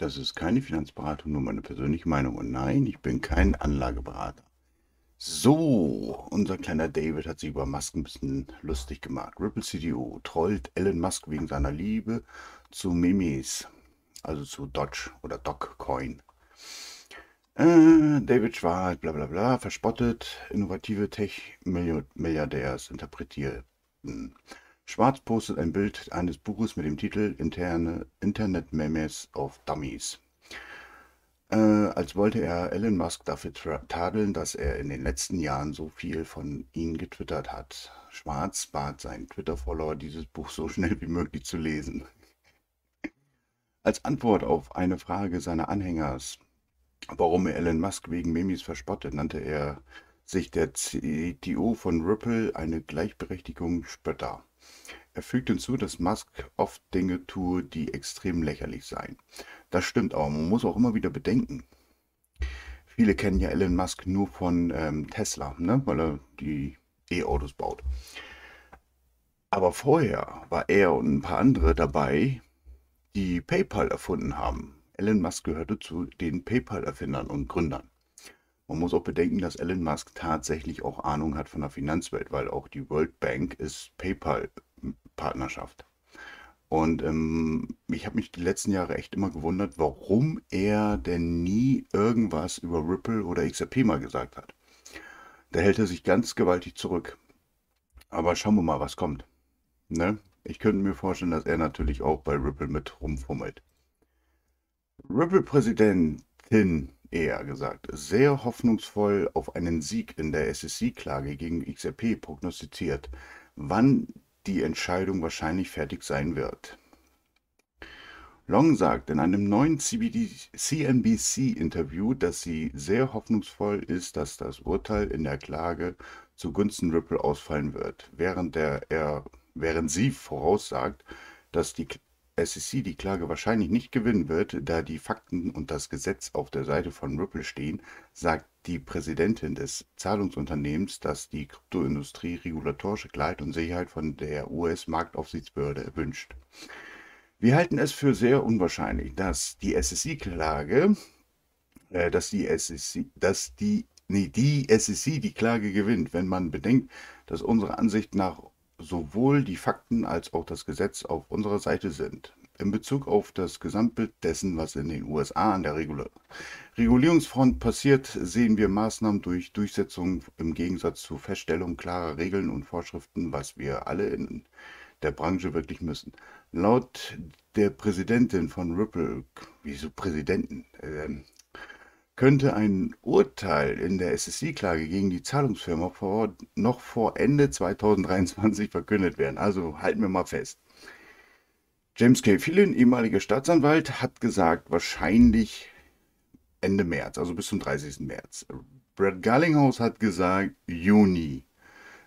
Das ist keine Finanzberatung, nur meine persönliche Meinung. Und nein, ich bin kein Anlageberater. So, unser kleiner David hat sich über Musk ein bisschen lustig gemacht. Ripple CDO trollt Elon Musk wegen seiner Liebe zu Memes, also zu Dodge oder Dogecoin. Äh, David Schwarz, bla bla bla, verspottet, innovative Tech-Milliardärs interpretiert. Schwarz postet ein Bild eines Buches mit dem Titel Interne Internet-Memes of Dummies. Äh, als wollte er Elon Musk dafür tadeln, dass er in den letzten Jahren so viel von ihm getwittert hat. Schwarz bat seinen Twitter-Follower, dieses Buch so schnell wie möglich zu lesen. Als Antwort auf eine Frage seiner Anhängers, warum er Elon Musk wegen Memes verspottet, nannte er sich der CTO von Ripple eine Gleichberechtigung Spötter. Er fügt hinzu, dass Musk oft Dinge tue, die extrem lächerlich seien. Das stimmt, aber man muss auch immer wieder bedenken. Viele kennen ja Elon Musk nur von ähm, Tesla, ne? weil er die E-Autos baut. Aber vorher war er und ein paar andere dabei, die PayPal erfunden haben. Elon Musk gehörte zu den PayPal-Erfindern und Gründern. Man muss auch bedenken, dass Elon Musk tatsächlich auch Ahnung hat von der Finanzwelt, weil auch die World Bank ist PayPal-Partnerschaft. Und ähm, ich habe mich die letzten Jahre echt immer gewundert, warum er denn nie irgendwas über Ripple oder XRP mal gesagt hat. Da hält er sich ganz gewaltig zurück. Aber schauen wir mal, was kommt. Ne? Ich könnte mir vorstellen, dass er natürlich auch bei Ripple mit rumfummelt. Ripple-Präsidentin eher gesagt, sehr hoffnungsvoll auf einen Sieg in der SSI-Klage gegen XRP prognostiziert, wann die Entscheidung wahrscheinlich fertig sein wird. Long sagt in einem neuen CNBC-Interview, dass sie sehr hoffnungsvoll ist, dass das Urteil in der Klage zugunsten Ripple ausfallen wird, während, der, er, während sie voraussagt, dass die SEC die Klage wahrscheinlich nicht gewinnen wird, da die Fakten und das Gesetz auf der Seite von Ripple stehen, sagt die Präsidentin des Zahlungsunternehmens, dass die Kryptoindustrie regulatorische Klarheit und Sicherheit von der US-Marktaufsichtsbehörde wünscht. Wir halten es für sehr unwahrscheinlich, dass die SEC-Klage, äh, dass die SEC, dass die, nee, die SEC die Klage gewinnt, wenn man bedenkt, dass unserer Ansicht nach sowohl die Fakten als auch das Gesetz auf unserer Seite sind. In Bezug auf das Gesamtbild dessen, was in den USA an der Regulierungsfront passiert, sehen wir Maßnahmen durch Durchsetzung im Gegensatz zur Feststellung klarer Regeln und Vorschriften, was wir alle in der Branche wirklich müssen. Laut der Präsidentin von Ripple, wieso Präsidenten? Äh, könnte ein Urteil in der SSI-Klage gegen die Zahlungsfirma vor, noch vor Ende 2023 verkündet werden. Also halten wir mal fest. James K. Phelan, ehemaliger Staatsanwalt, hat gesagt, wahrscheinlich Ende März, also bis zum 30. März. Brad Garlinghouse hat gesagt, Juni.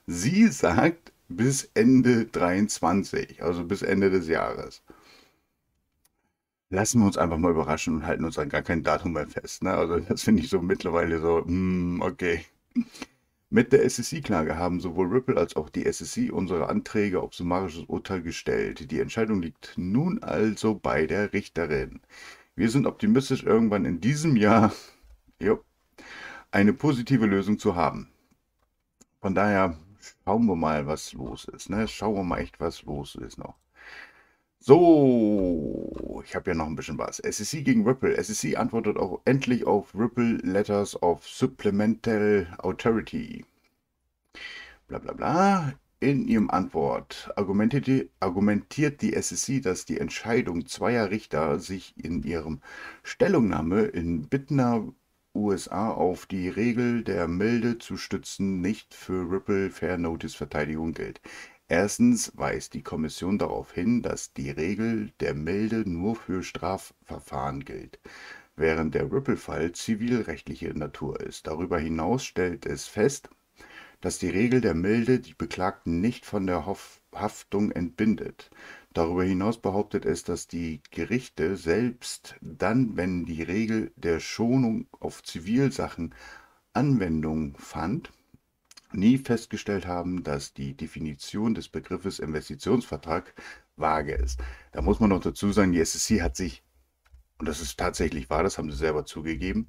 Sie sagt bis Ende 23, also bis Ende des Jahres lassen wir uns einfach mal überraschen und halten uns an gar kein Datum mehr fest. Ne? Also das finde ich so mittlerweile so, mm, okay. Mit der SSI-Klage haben sowohl Ripple als auch die SSI unsere Anträge auf summarisches Urteil gestellt. Die Entscheidung liegt nun also bei der Richterin. Wir sind optimistisch, irgendwann in diesem Jahr jo, eine positive Lösung zu haben. Von daher schauen wir mal, was los ist. Ne? Schauen wir mal echt, was los ist noch. So, ich habe ja noch ein bisschen was. SEC gegen Ripple. SEC antwortet auch endlich auf Ripple Letters of Supplemental Authority. Bla bla bla. In ihrem Antwort argumentiert, argumentiert die SEC, dass die Entscheidung zweier Richter sich in ihrem Stellungnahme in Bittner USA auf die Regel der Milde zu stützen nicht für Ripple Fair Notice Verteidigung gilt. Erstens weist die Kommission darauf hin, dass die Regel der Milde nur für Strafverfahren gilt, während der Ripple-Fall zivilrechtlicher Natur ist. Darüber hinaus stellt es fest, dass die Regel der Milde die Beklagten nicht von der Haftung entbindet. Darüber hinaus behauptet es, dass die Gerichte selbst dann, wenn die Regel der Schonung auf Zivilsachen Anwendung fand, nie festgestellt haben, dass die Definition des Begriffes Investitionsvertrag vage ist. Da muss man noch dazu sagen, die SEC hat sich und das ist tatsächlich wahr, das haben sie selber zugegeben,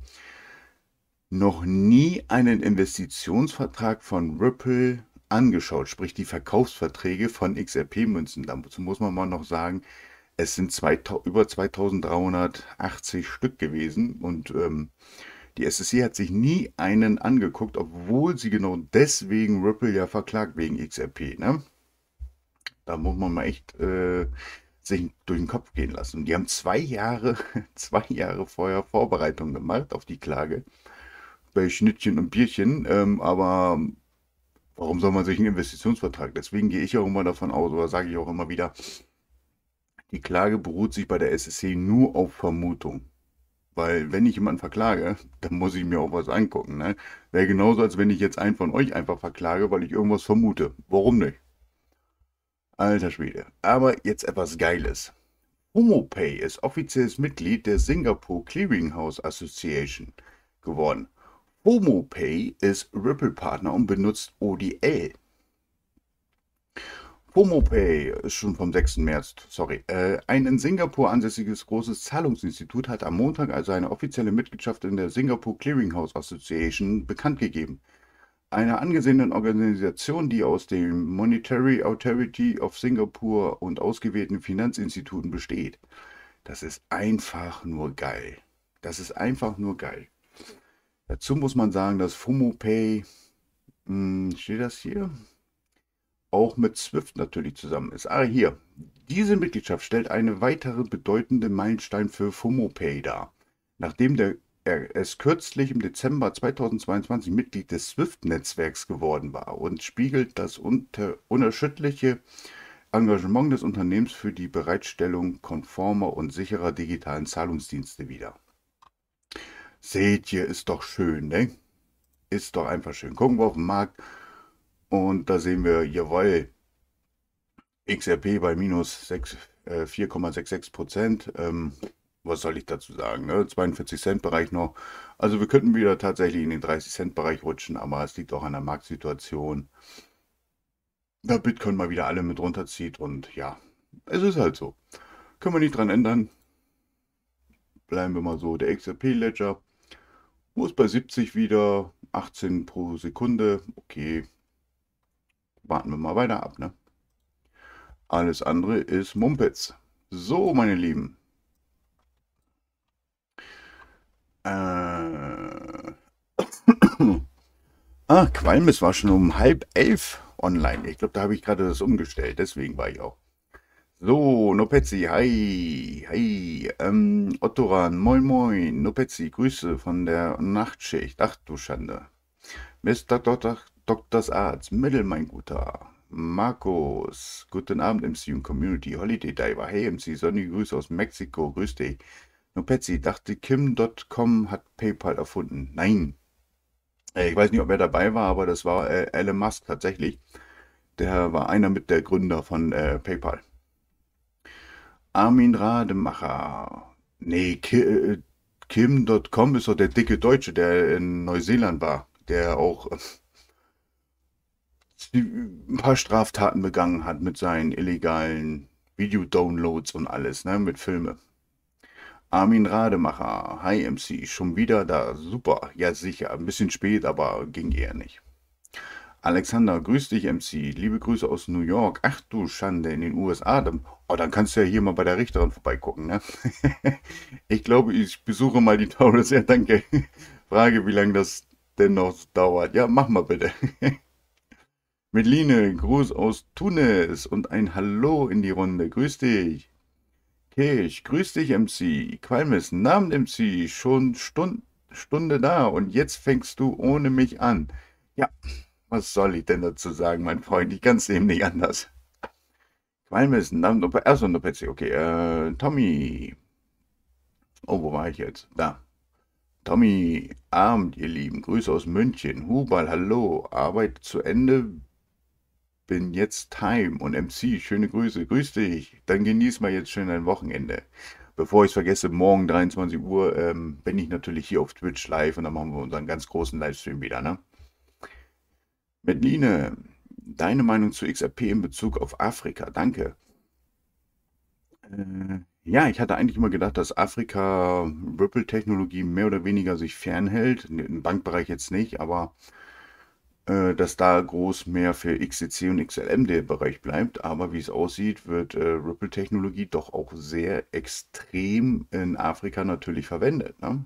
noch nie einen Investitionsvertrag von Ripple angeschaut, sprich die Verkaufsverträge von XRP-Münzen. Dazu muss man mal noch sagen, es sind zwei, über 2380 Stück gewesen und ähm, die SSC hat sich nie einen angeguckt, obwohl sie genau deswegen Ripple ja verklagt wegen XRP. Ne? Da muss man mal echt äh, sich durch den Kopf gehen lassen. Die haben zwei Jahre, zwei Jahre vorher Vorbereitung gemacht auf die Klage bei Schnittchen und Bierchen, ähm, aber warum soll man sich einen Investitionsvertrag? Deswegen gehe ich auch immer davon aus, oder sage ich auch immer wieder, die Klage beruht sich bei der SSC nur auf Vermutung. Weil wenn ich jemanden verklage, dann muss ich mir auch was angucken. Ne? Wäre genauso, als wenn ich jetzt einen von euch einfach verklage, weil ich irgendwas vermute. Warum nicht? Alter Schwede. Aber jetzt etwas Geiles. HomoPay ist offizielles Mitglied der Singapore Clearinghouse Association geworden. HomoPay ist Ripple-Partner und benutzt ODL. HomoPay ist schon vom 6. März, sorry. Äh, ein in Singapur ansässiges großes Zahlungsinstitut hat am Montag also eine offizielle Mitgliedschaft in der Singapore Clearinghouse Association bekannt gegeben. Einer angesehenen Organisation, die aus dem Monetary Authority of Singapore und ausgewählten Finanzinstituten besteht. Das ist einfach nur geil. Das ist einfach nur geil. Dazu muss man sagen, dass FOMOPay, hm, steht das hier? Auch mit Swift natürlich zusammen ist. Ah, hier. Diese Mitgliedschaft stellt eine weitere bedeutende Meilenstein für FOMOPay dar. Nachdem der, er es kürzlich im Dezember 2022 Mitglied des SWIFT-Netzwerks geworden war und spiegelt das unerschütterliche Engagement des Unternehmens für die Bereitstellung konformer und sicherer digitalen Zahlungsdienste wider. Seht ihr, ist doch schön, ne? Ist doch einfach schön. Gucken wir auf den Markt und da sehen wir, jawohl, XRP bei minus 4,66 Prozent. Ähm, was soll ich dazu sagen? Ne? 42 Cent Bereich noch. Also wir könnten wieder tatsächlich in den 30 Cent Bereich rutschen, aber es liegt auch an der Marktsituation. Da Bitcoin mal wieder alle mit runterzieht und ja, es ist halt so. Können wir nicht dran ändern. Bleiben wir mal so. Der XRP Ledger muss bei 70 wieder 18 pro Sekunde. Okay. Warten wir mal weiter ab, ne? Alles andere ist Mumpitz. So, meine Lieben. Äh. ah, Qualmes war schon um halb elf online. Ich glaube, da habe ich gerade das umgestellt. Deswegen war ich auch. So, Nopetzi, hi, hi, ähm, Ottoran, moin moin, Nopetzi, Grüße von der Nachtschicht, ach du Schande. Mr. Dr. Doktors Arzt, Mittel, mein Guter. Markus, guten Abend, MC und Community, Holiday Diver, hey MC, sonnige Grüße aus Mexiko, grüß dich. Nopetzi, dachte Kim.com hat PayPal erfunden. Nein. Äh, ich weiß nicht, ob er dabei war, aber das war äh, Elon Musk tatsächlich. Der war einer mit der Gründer von äh, PayPal. Armin Rademacher. Nee, äh, Kim.com ist doch der dicke Deutsche, der in Neuseeland war, der auch ein paar Straftaten begangen hat mit seinen illegalen Video-Downloads und alles, ne, mit Filme. Armin Rademacher, Hi MC, schon wieder da, super, ja sicher, ein bisschen spät, aber ging eher nicht. Alexander, grüß dich, MC. Liebe Grüße aus New York. Ach du Schande, in den USA. Oh, dann kannst du ja hier mal bei der Richterin vorbeigucken, ne? ich glaube, ich besuche mal die Taurus. Ja, danke. Frage, wie lange das denn noch dauert. Ja, mach mal bitte. Medline, Gruß aus Tunis und ein Hallo in die Runde. Grüß dich. Kirch, grüß dich, MC. Qualmes, Namen MC. Schon Stund, Stunde da und jetzt fängst du ohne mich an. Ja, was soll ich denn dazu sagen, mein Freund? Ich kann es eben nicht anders. Qualmissen, Namen, achso, nur PC, okay. Äh, Tommy. Oh, wo war ich jetzt? Da. Tommy, Abend, ihr Lieben. Grüße aus München. Hubal, hallo. Arbeit zu Ende. Bin jetzt Time und MC. Schöne Grüße. Grüß dich. Dann genieß mal jetzt schön dein Wochenende. Bevor ich es vergesse, morgen 23 Uhr ähm, bin ich natürlich hier auf Twitch live und dann machen wir unseren ganz großen Livestream wieder, ne? Medline, deine Meinung zu XRP in Bezug auf Afrika? Danke. Äh, Ja, ich hatte eigentlich immer gedacht, dass Afrika Ripple-Technologie mehr oder weniger sich fernhält. Im Bankbereich jetzt nicht, aber dass da groß mehr für XCC und XLM der Bereich bleibt. Aber wie es aussieht, wird äh, Ripple-Technologie doch auch sehr extrem in Afrika natürlich verwendet. Ne?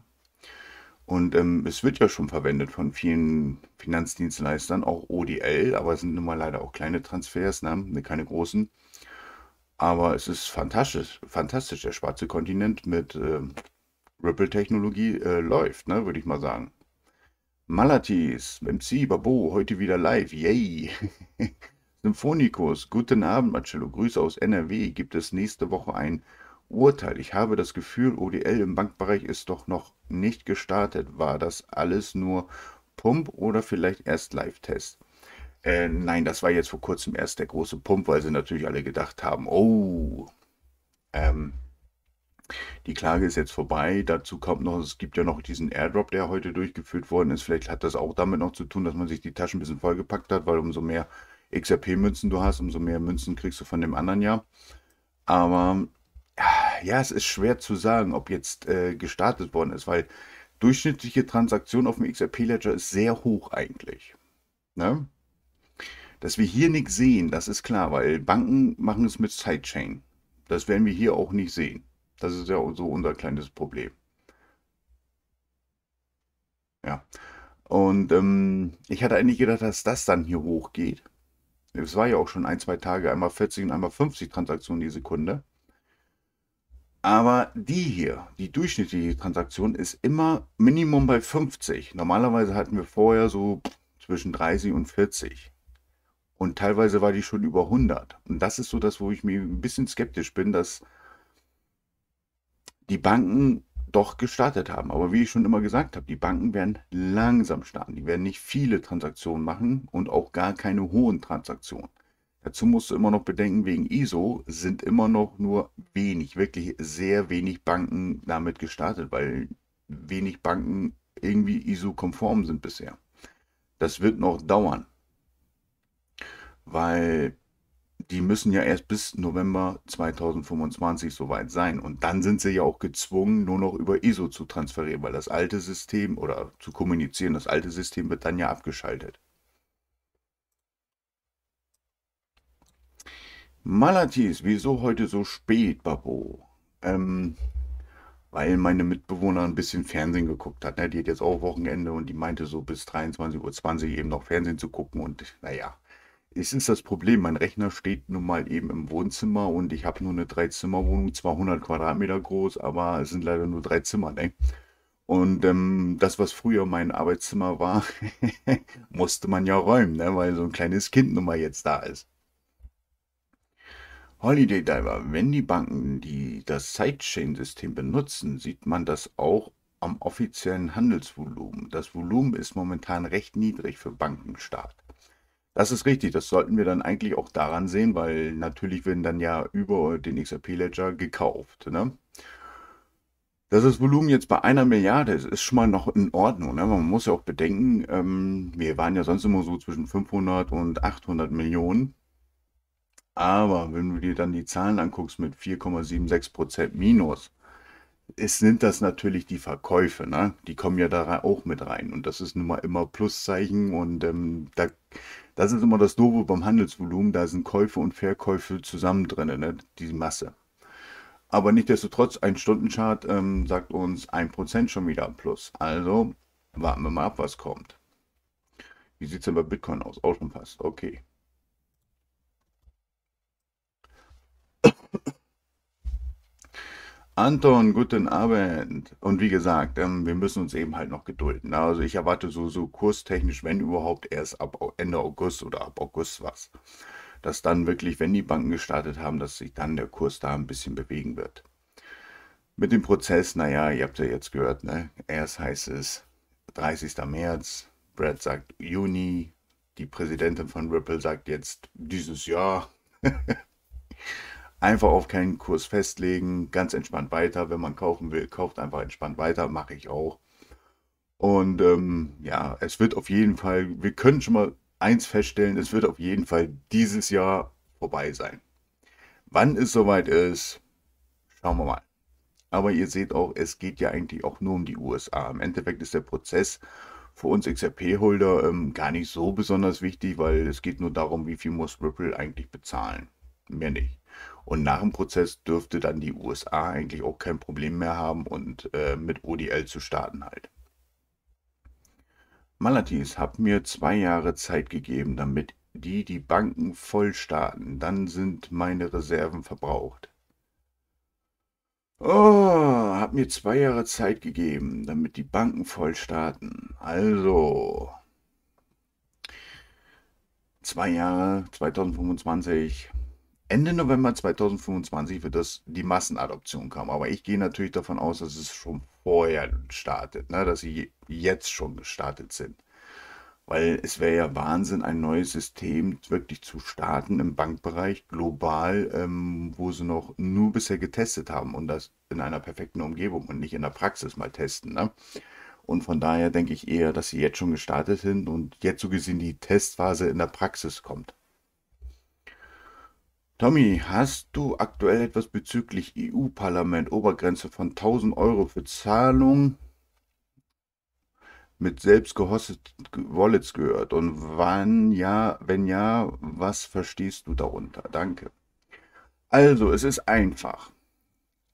Und ähm, es wird ja schon verwendet von vielen Finanzdienstleistern, auch ODL, aber es sind nun mal leider auch kleine Transfers, ne? keine großen. Aber es ist fantastisch, fantastisch. Der schwarze Kontinent mit äh, Ripple-Technologie äh, läuft, ne, würde ich mal sagen. Malatis, MC, Babo, heute wieder live, yay. Symphonikus, guten Abend, Marcello, Grüße aus NRW. Gibt es nächste Woche ein Urteil? Ich habe das Gefühl, ODL im Bankbereich ist doch noch nicht gestartet. War das alles nur Pump oder vielleicht erst Live-Test? Äh, nein, das war jetzt vor kurzem erst der große Pump, weil sie natürlich alle gedacht haben, oh, ähm, die Klage ist jetzt vorbei. Dazu kommt noch, es gibt ja noch diesen Airdrop, der heute durchgeführt worden ist. Vielleicht hat das auch damit noch zu tun, dass man sich die Taschen ein bisschen vollgepackt hat, weil umso mehr XRP-Münzen du hast, umso mehr Münzen kriegst du von dem anderen Jahr. Aber ja, es ist schwer zu sagen, ob jetzt äh, gestartet worden ist, weil durchschnittliche Transaktion auf dem XRP-Ledger ist sehr hoch eigentlich. Ne? Dass wir hier nichts sehen, das ist klar, weil Banken machen es mit Sidechain. Das werden wir hier auch nicht sehen. Das ist ja so unser kleines Problem. Ja. Und ähm, ich hatte eigentlich gedacht, dass das dann hier hochgeht. Es war ja auch schon ein, zwei Tage, einmal 40 und einmal 50 Transaktionen die Sekunde. Aber die hier, die durchschnittliche Transaktion, ist immer Minimum bei 50. Normalerweise hatten wir vorher so zwischen 30 und 40. Und teilweise war die schon über 100. Und das ist so das, wo ich mir ein bisschen skeptisch bin, dass die Banken doch gestartet haben. Aber wie ich schon immer gesagt habe, die Banken werden langsam starten. Die werden nicht viele Transaktionen machen und auch gar keine hohen Transaktionen. Dazu musst du immer noch bedenken, wegen ISO sind immer noch nur wenig, wirklich sehr wenig Banken damit gestartet, weil wenig Banken irgendwie ISO-konform sind bisher. Das wird noch dauern weil die müssen ja erst bis November 2025 soweit sein. Und dann sind sie ja auch gezwungen, nur noch über ISO zu transferieren, weil das alte System oder zu kommunizieren, das alte System wird dann ja abgeschaltet. Malatis, wieso heute so spät, Babo? Ähm, weil meine Mitbewohner ein bisschen Fernsehen geguckt hat. Ne? Die hat jetzt auch Wochenende und die meinte so bis 23.20 Uhr eben noch Fernsehen zu gucken. Und naja, es ist das Problem, mein Rechner steht nun mal eben im Wohnzimmer und ich habe nur eine Dreizimmerwohnung, 200 Quadratmeter groß, aber es sind leider nur drei Zimmer, ne? Und ähm, das, was früher mein Arbeitszimmer war, musste man ja räumen, ne? weil so ein kleines Kind nun mal jetzt da ist. Holiday Diver, wenn die Banken die das Sidechain-System benutzen, sieht man das auch am offiziellen Handelsvolumen. Das Volumen ist momentan recht niedrig für Bankenstart. Das ist richtig, das sollten wir dann eigentlich auch daran sehen, weil natürlich werden dann ja über den XRP-Ledger gekauft. Ne? Dass das Volumen jetzt bei einer Milliarde ist, ist schon mal noch in Ordnung. Ne? Man muss ja auch bedenken, ähm, wir waren ja sonst immer so zwischen 500 und 800 Millionen. Aber wenn du dir dann die Zahlen anguckst mit 4,76% Minus, es sind das natürlich die Verkäufe, ne? Die kommen ja da auch mit rein. Und das ist nun mal immer Pluszeichen. Und ähm, da, das ist immer das Doofe beim Handelsvolumen. Da sind Käufe und Verkäufe zusammen drin, ne? Die Masse. Aber nichtsdestotrotz, ein Stundenchart ähm, sagt uns 1% schon wieder plus. Also warten wir mal ab, was kommt. Wie sieht es denn bei Bitcoin aus? Auch schon fast. Okay. Anton, guten Abend. Und wie gesagt, ähm, wir müssen uns eben halt noch gedulden. Also ich erwarte so, so kurstechnisch, wenn überhaupt, erst ab Ende August oder ab August was. Dass dann wirklich, wenn die Banken gestartet haben, dass sich dann der Kurs da ein bisschen bewegen wird. Mit dem Prozess, naja, ihr habt ja jetzt gehört, ne? Erst heißt es 30. März, Brad sagt Juni, die Präsidentin von Ripple sagt jetzt dieses Jahr. Einfach auf keinen Kurs festlegen, ganz entspannt weiter. Wenn man kaufen will, kauft einfach entspannt weiter, mache ich auch. Und ähm, ja, es wird auf jeden Fall, wir können schon mal eins feststellen, es wird auf jeden Fall dieses Jahr vorbei sein. Wann es soweit ist, Schauen wir mal. Aber ihr seht auch, es geht ja eigentlich auch nur um die USA. Im Endeffekt ist der Prozess für uns XRP-Holder ähm, gar nicht so besonders wichtig, weil es geht nur darum, wie viel muss Ripple eigentlich bezahlen. Mehr nicht. Und nach dem Prozess dürfte dann die USA eigentlich auch kein Problem mehr haben und äh, mit ODL zu starten halt. Malatis, hab mir zwei Jahre Zeit gegeben, damit die die Banken voll starten. Dann sind meine Reserven verbraucht. Oh, hab mir zwei Jahre Zeit gegeben, damit die Banken voll starten. Also, zwei Jahre, 2025. Ende November 2025 wird das die Massenadoption kommen. Aber ich gehe natürlich davon aus, dass es schon vorher startet, ne? dass sie jetzt schon gestartet sind. Weil es wäre ja Wahnsinn, ein neues System wirklich zu starten im Bankbereich global, ähm, wo sie noch nur bisher getestet haben und das in einer perfekten Umgebung und nicht in der Praxis mal testen. Ne? Und von daher denke ich eher, dass sie jetzt schon gestartet sind und jetzt so gesehen die Testphase in der Praxis kommt. Tommy, hast du aktuell etwas bezüglich EU-Parlament Obergrenze von 1000 Euro für Zahlung mit selbst gehosteten Wallets gehört? Und wann ja, wenn ja, was verstehst du darunter? Danke. Also, es ist einfach.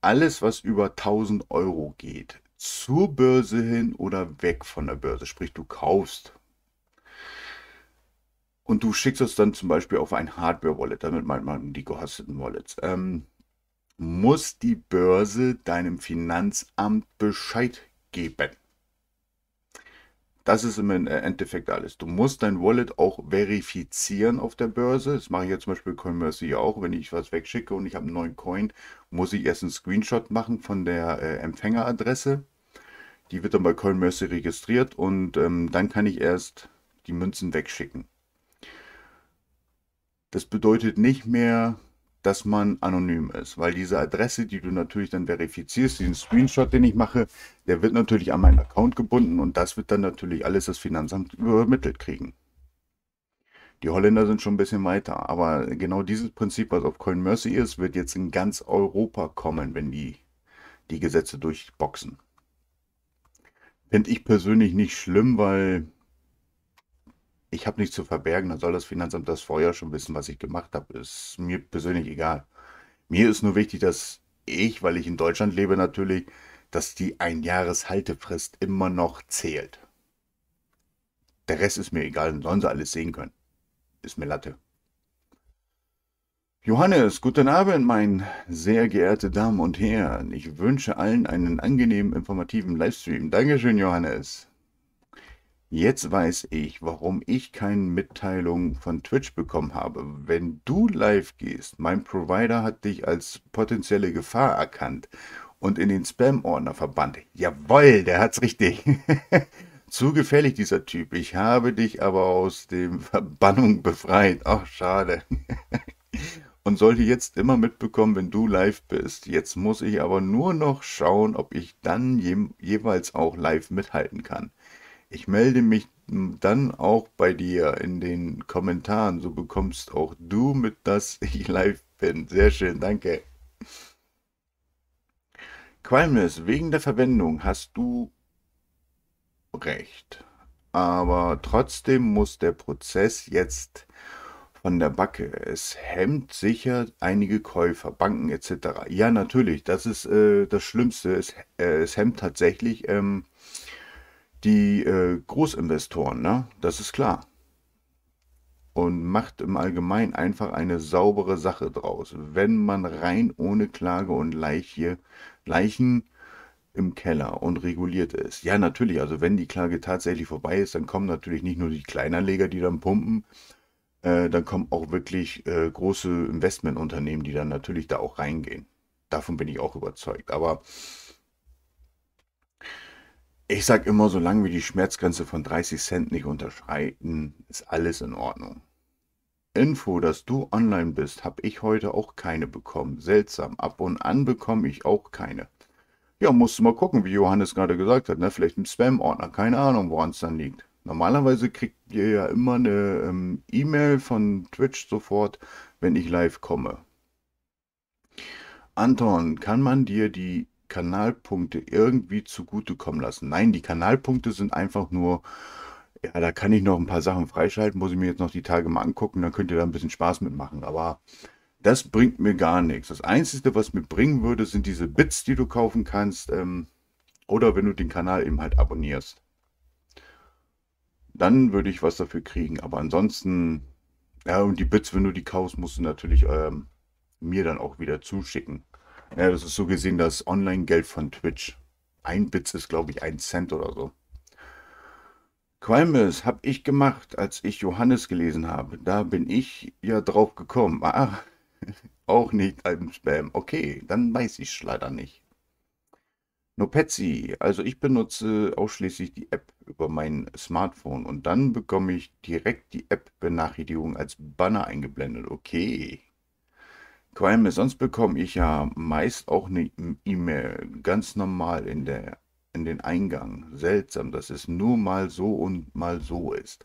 Alles, was über 1000 Euro geht, zur Börse hin oder weg von der Börse, sprich du kaufst und du schickst es dann zum Beispiel auf ein Hardware-Wallet, damit meint man die gehosteten Wallets, ähm, muss die Börse deinem Finanzamt Bescheid geben. Das ist im Endeffekt alles. Du musst dein Wallet auch verifizieren auf der Börse. Das mache ich jetzt zum Beispiel CoinMercy auch. Wenn ich was wegschicke und ich habe einen neuen Coin, muss ich erst einen Screenshot machen von der äh, Empfängeradresse. Die wird dann bei CoinMercy registriert und ähm, dann kann ich erst die Münzen wegschicken. Das bedeutet nicht mehr, dass man anonym ist, weil diese Adresse, die du natürlich dann verifizierst, diesen Screenshot, den ich mache, der wird natürlich an meinen Account gebunden und das wird dann natürlich alles das Finanzamt übermittelt kriegen. Die Holländer sind schon ein bisschen weiter, aber genau dieses Prinzip, was auf CoinMercy ist, wird jetzt in ganz Europa kommen, wenn die die Gesetze durchboxen. Finde ich persönlich nicht schlimm, weil ich habe nichts zu verbergen, dann soll das Finanzamt das vorher schon wissen, was ich gemacht habe. Ist mir persönlich egal. Mir ist nur wichtig, dass ich, weil ich in Deutschland lebe natürlich, dass die Einjahreshaltefrist immer noch zählt. Der Rest ist mir egal, dann sollen sie alles sehen können. Ist mir Latte. Johannes, guten Abend, mein sehr geehrte Damen und Herren. Ich wünsche allen einen angenehmen, informativen Livestream. Dankeschön, Johannes. Jetzt weiß ich, warum ich keine Mitteilung von Twitch bekommen habe. Wenn du live gehst, mein Provider hat dich als potenzielle Gefahr erkannt und in den Spam-Ordner verbannt. Jawoll, der hat's richtig. Zu gefährlich, dieser Typ. Ich habe dich aber aus dem Verbannung befreit. Ach, schade. und sollte jetzt immer mitbekommen, wenn du live bist. Jetzt muss ich aber nur noch schauen, ob ich dann je jeweils auch live mithalten kann. Ich melde mich dann auch bei dir in den Kommentaren. So bekommst auch du mit, dass ich live bin. Sehr schön, danke. Qualmes, wegen der Verwendung hast du recht. Aber trotzdem muss der Prozess jetzt von der Backe. Es hemmt sicher einige Käufer, Banken etc. Ja, natürlich, das ist äh, das Schlimmste. Es, äh, es hemmt tatsächlich ähm, die äh, Großinvestoren, ne? das ist klar. Und macht im Allgemeinen einfach eine saubere Sache draus. Wenn man rein ohne Klage und Leiche, Leichen im Keller und reguliert ist. Ja, natürlich, also wenn die Klage tatsächlich vorbei ist, dann kommen natürlich nicht nur die Kleinanleger, die dann pumpen, äh, dann kommen auch wirklich äh, große Investmentunternehmen, die dann natürlich da auch reingehen. Davon bin ich auch überzeugt. Aber ich sag immer, solange wir die Schmerzgrenze von 30 Cent nicht unterschreiten, ist alles in Ordnung. Info, dass du online bist, habe ich heute auch keine bekommen. Seltsam. Ab und an bekomme ich auch keine. Ja, musst du mal gucken, wie Johannes gerade gesagt hat. Ne? Vielleicht im Spam-Ordner. Keine Ahnung, woran es dann liegt. Normalerweise kriegt ihr ja immer eine ähm, E-Mail von Twitch sofort, wenn ich live komme. Anton, kann man dir die Kanalpunkte irgendwie zugutekommen lassen? Nein, die Kanalpunkte sind einfach nur, ja, da kann ich noch ein paar Sachen freischalten, muss ich mir jetzt noch die Tage mal angucken, dann könnt ihr da ein bisschen Spaß mitmachen. Aber das bringt mir gar nichts. Das Einzige, was mir bringen würde, sind diese Bits, die du kaufen kannst. Ähm, oder wenn du den Kanal eben halt abonnierst. Dann würde ich was dafür kriegen. Aber ansonsten, ja, und die Bits, wenn du die kaufst, musst du natürlich ähm, mir dann auch wieder zuschicken. Ja, das ist so gesehen das Online-Geld von Twitch. Ein Bits ist, glaube ich, ein Cent oder so. Qualmes habe ich gemacht, als ich Johannes gelesen habe. Da bin ich ja drauf gekommen. Ah, auch nicht ein Spam. Okay, dann weiß ich es leider nicht. Nopetzi, also ich benutze ausschließlich die App über mein Smartphone und dann bekomme ich direkt die App-Benachrichtigung als Banner eingeblendet. Okay. Qualme, sonst bekomme ich ja meist auch eine E-Mail ganz normal in, der, in den Eingang. Seltsam, dass es nur mal so und mal so ist.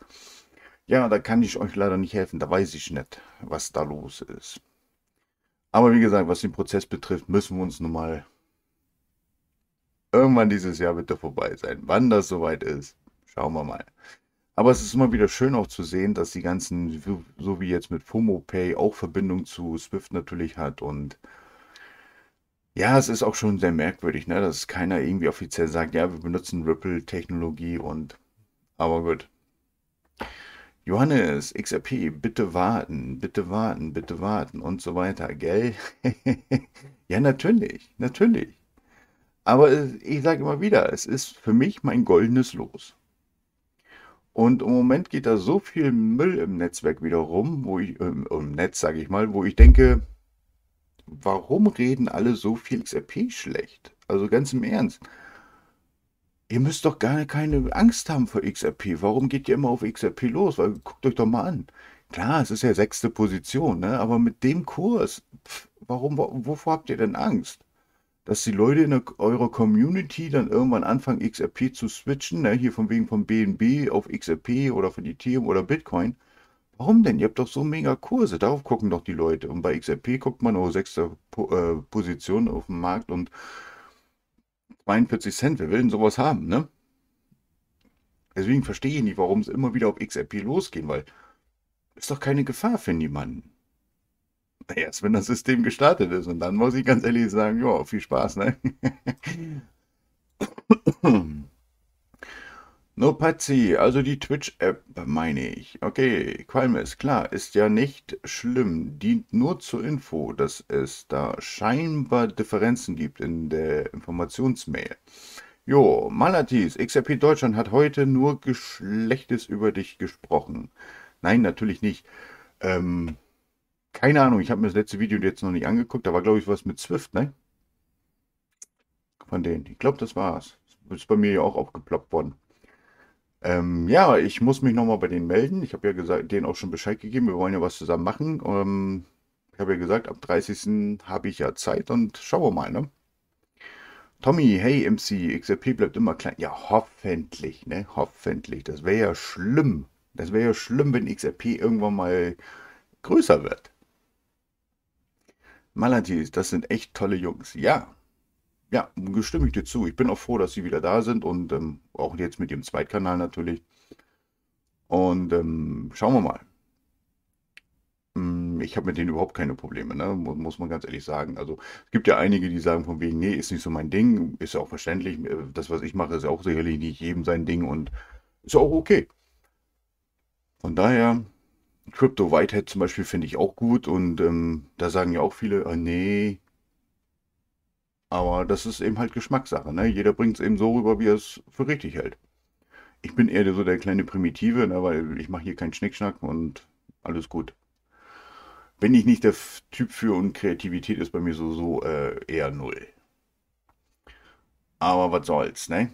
Ja, da kann ich euch leider nicht helfen. Da weiß ich nicht, was da los ist. Aber wie gesagt, was den Prozess betrifft, müssen wir uns nun mal irgendwann dieses Jahr bitte vorbei sein. Wann das soweit ist, schauen wir mal. Aber es ist immer wieder schön auch zu sehen, dass die ganzen, so wie jetzt mit FOMO-Pay, auch Verbindung zu Swift natürlich hat. Und ja, es ist auch schon sehr merkwürdig, ne, dass keiner irgendwie offiziell sagt, ja, wir benutzen Ripple-Technologie und aber gut. Johannes, XRP, bitte warten, bitte warten, bitte warten und so weiter, gell? ja, natürlich, natürlich. Aber ich sage immer wieder, es ist für mich mein goldenes Los. Und im Moment geht da so viel Müll im Netzwerk wieder rum, wo ich, ähm, im Netz sage ich mal, wo ich denke, warum reden alle so viel XRP schlecht? Also ganz im Ernst. Ihr müsst doch gar keine Angst haben vor XRP. Warum geht ihr immer auf XRP los? Weil guckt euch doch mal an. Klar, es ist ja sechste Position, ne? aber mit dem Kurs, pf, warum, wovor habt ihr denn Angst? Dass die Leute in eurer Community dann irgendwann anfangen, XRP zu switchen, ne? hier von wegen von BNB auf XRP oder von Ethereum oder Bitcoin. Warum denn? Ihr habt doch so mega Kurse, darauf gucken doch die Leute. Und bei XRP guckt man auf sechster po äh, Position auf dem Markt und 42 Cent, wer will denn sowas haben, ne? Deswegen verstehe ich nicht, warum es immer wieder auf XRP losgehen, weil ist doch keine Gefahr für niemanden. Erst wenn das System gestartet ist. Und dann muss ich ganz ehrlich sagen, ja, viel Spaß, ne? No Patsy, also die Twitch-App meine ich. Okay, Qualmes, klar, ist ja nicht schlimm. Dient nur zur Info, dass es da scheinbar Differenzen gibt in der Informationsmail. Jo, Malatis, XRP Deutschland hat heute nur Geschlechtes über dich gesprochen. Nein, natürlich nicht. Ähm, keine Ahnung, ich habe mir das letzte Video jetzt noch nicht angeguckt. Da war, glaube ich, was mit Swift, ne? Von denen. Ich glaube, das war's. Ist bei mir ja auch aufgeploppt worden. Ähm, ja, ich muss mich nochmal bei denen melden. Ich habe ja gesagt, denen auch schon Bescheid gegeben. Wir wollen ja was zusammen machen. Ähm, ich habe ja gesagt, ab 30. habe ich ja Zeit und schauen wir mal, ne? Tommy, hey MC, XRP bleibt immer klein. Ja, hoffentlich, ne? Hoffentlich. Das wäre ja schlimm. Das wäre ja schlimm, wenn XRP irgendwann mal größer wird. Malatis, das sind echt tolle Jungs. Ja, ja, stimme ich dir zu. Ich bin auch froh, dass sie wieder da sind und ähm, auch jetzt mit dem Zweitkanal natürlich. Und ähm, schauen wir mal. Hm, ich habe mit denen überhaupt keine Probleme, ne? muss man ganz ehrlich sagen. Also es gibt ja einige, die sagen von wegen, nee, ist nicht so mein Ding, ist ja auch verständlich. Äh, das, was ich mache, ist auch sicherlich nicht jedem sein Ding und ist auch okay. Von daher, Crypto Whitehead zum Beispiel finde ich auch gut und ähm, da sagen ja auch viele, oh, nee. Aber das ist eben halt Geschmackssache. Ne? Jeder bringt es eben so rüber, wie er es für richtig hält. Ich bin eher so der kleine Primitive, ne, weil ich mache hier keinen Schnickschnack und alles gut. Bin ich nicht der Typ für und Kreativität ist bei mir so, so äh, eher null. Aber was soll's, ne?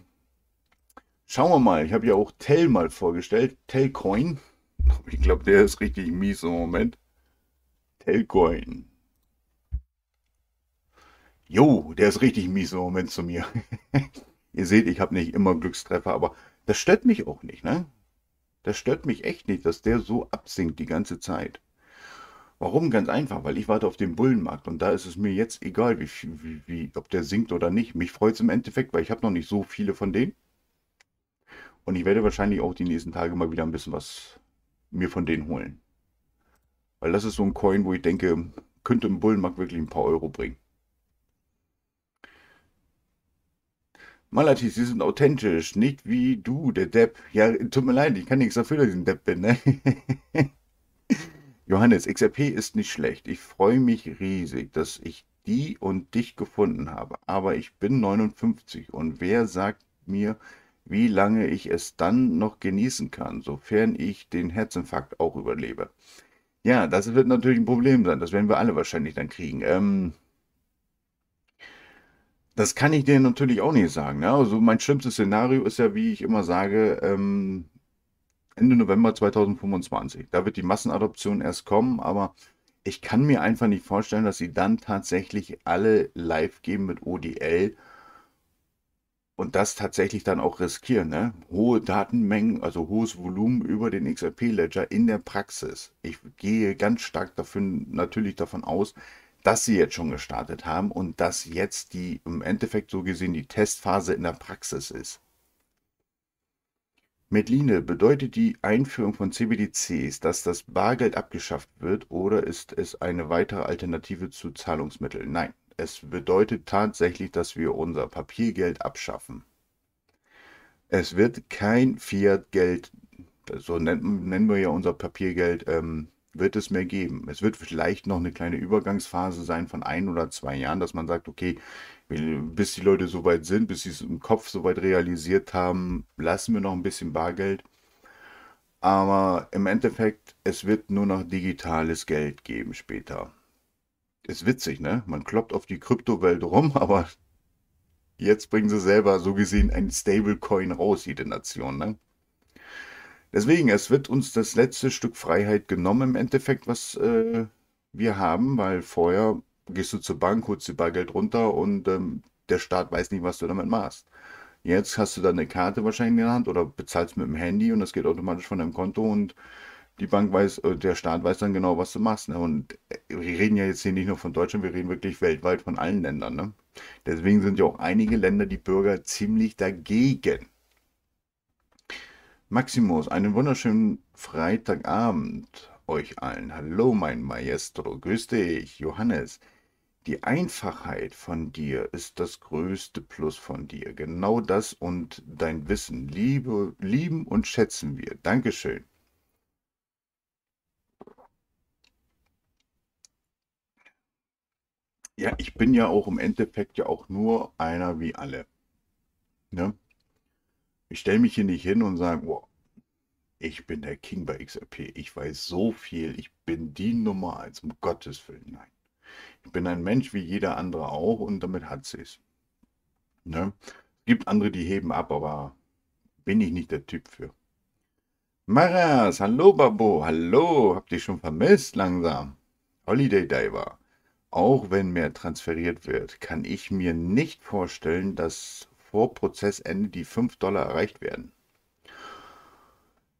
Schauen wir mal, ich habe ja auch Tell mal vorgestellt, Tellcoin. Ich glaube, der ist richtig mies im Moment. Telcoin. Jo, der ist richtig mies im Moment zu mir. Ihr seht, ich habe nicht immer Glückstreffer, aber das stört mich auch nicht, ne? Das stört mich echt nicht, dass der so absinkt die ganze Zeit. Warum? Ganz einfach, weil ich warte auf den Bullenmarkt und da ist es mir jetzt egal, wie, wie, wie ob der sinkt oder nicht. Mich freut es im Endeffekt, weil ich habe noch nicht so viele von denen. Und ich werde wahrscheinlich auch die nächsten Tage mal wieder ein bisschen was mir von denen holen. Weil das ist so ein Coin, wo ich denke, könnte im Bullenmarkt wirklich ein paar Euro bringen. Malati, Sie sind authentisch, nicht wie du, der Depp. Ja, tut mir leid, ich kann nichts dafür, dass ich ein Depp bin, ne? Johannes, XRP ist nicht schlecht. Ich freue mich riesig, dass ich die und dich gefunden habe. Aber ich bin 59 und wer sagt mir, wie lange ich es dann noch genießen kann, sofern ich den Herzinfarkt auch überlebe? Ja, das wird natürlich ein Problem sein. Das werden wir alle wahrscheinlich dann kriegen. Ähm, das kann ich dir natürlich auch nicht sagen. Ne? Also mein schlimmstes Szenario ist ja, wie ich immer sage, ähm, Ende November 2025. Da wird die Massenadoption erst kommen, aber ich kann mir einfach nicht vorstellen, dass sie dann tatsächlich alle live geben mit ODL und das tatsächlich dann auch riskieren. Ne? Hohe Datenmengen, also hohes Volumen über den XRP-Ledger in der Praxis. Ich gehe ganz stark dafür, natürlich davon aus, dass sie jetzt schon gestartet haben und dass jetzt die im Endeffekt so gesehen die Testphase in der Praxis ist. Medline, bedeutet die Einführung von CBDCs, dass das Bargeld abgeschafft wird oder ist es eine weitere Alternative zu Zahlungsmitteln? Nein, es bedeutet tatsächlich, dass wir unser Papiergeld abschaffen. Es wird kein Fiat-Geld, so nennen, wir ja unser Papiergeld, ähm, wird es mehr geben. Es wird vielleicht noch eine kleine Übergangsphase sein von ein oder zwei Jahren, dass man sagt, okay, bis die Leute so weit sind, bis sie es im Kopf so weit realisiert haben, lassen wir noch ein bisschen Bargeld. Aber im Endeffekt, es wird nur noch digitales Geld geben später. Ist witzig, ne? Man kloppt auf die Kryptowelt rum, aber jetzt bringen sie selber so gesehen ein Stablecoin raus, jede Nation, ne? Deswegen, es wird uns das letzte Stück Freiheit genommen im Endeffekt, was äh, wir haben, weil vorher gehst du zur Bank, holst dir Bargeld runter und ähm, der Staat weiß nicht, was du damit machst. Jetzt hast du dann eine Karte wahrscheinlich in der Hand oder bezahlst mit dem Handy und das geht automatisch von deinem Konto und die Bank weiß, äh, der Staat weiß dann genau, was du machst. Ne? Und äh, wir reden ja jetzt hier nicht nur von Deutschland, wir reden wirklich weltweit von allen Ländern. Ne? Deswegen sind ja auch einige Länder, die Bürger ziemlich dagegen. Maximus, einen wunderschönen Freitagabend euch allen. Hallo, mein Maestro. Grüß dich, Johannes. Die Einfachheit von dir ist das größte Plus von dir. Genau das und dein Wissen liebe, lieben und schätzen wir. Dankeschön. Ja, ich bin ja auch im Endeffekt ja auch nur einer wie alle. Ne? Ich stelle mich hier nicht hin und sage, oh, ich bin der King bei XRP. Ich weiß so viel. Ich bin die Nummer eins. Um Gottes Willen, nein. Ich bin ein Mensch wie jeder andere auch und damit hat sie es. Ne? Es gibt andere, die heben ab, aber bin ich nicht der Typ für. Maras, hallo Babo, hallo, habt ihr schon vermisst langsam? Holiday Diver. Auch wenn mehr transferiert wird, kann ich mir nicht vorstellen, dass vor Prozessende die 5 Dollar erreicht werden.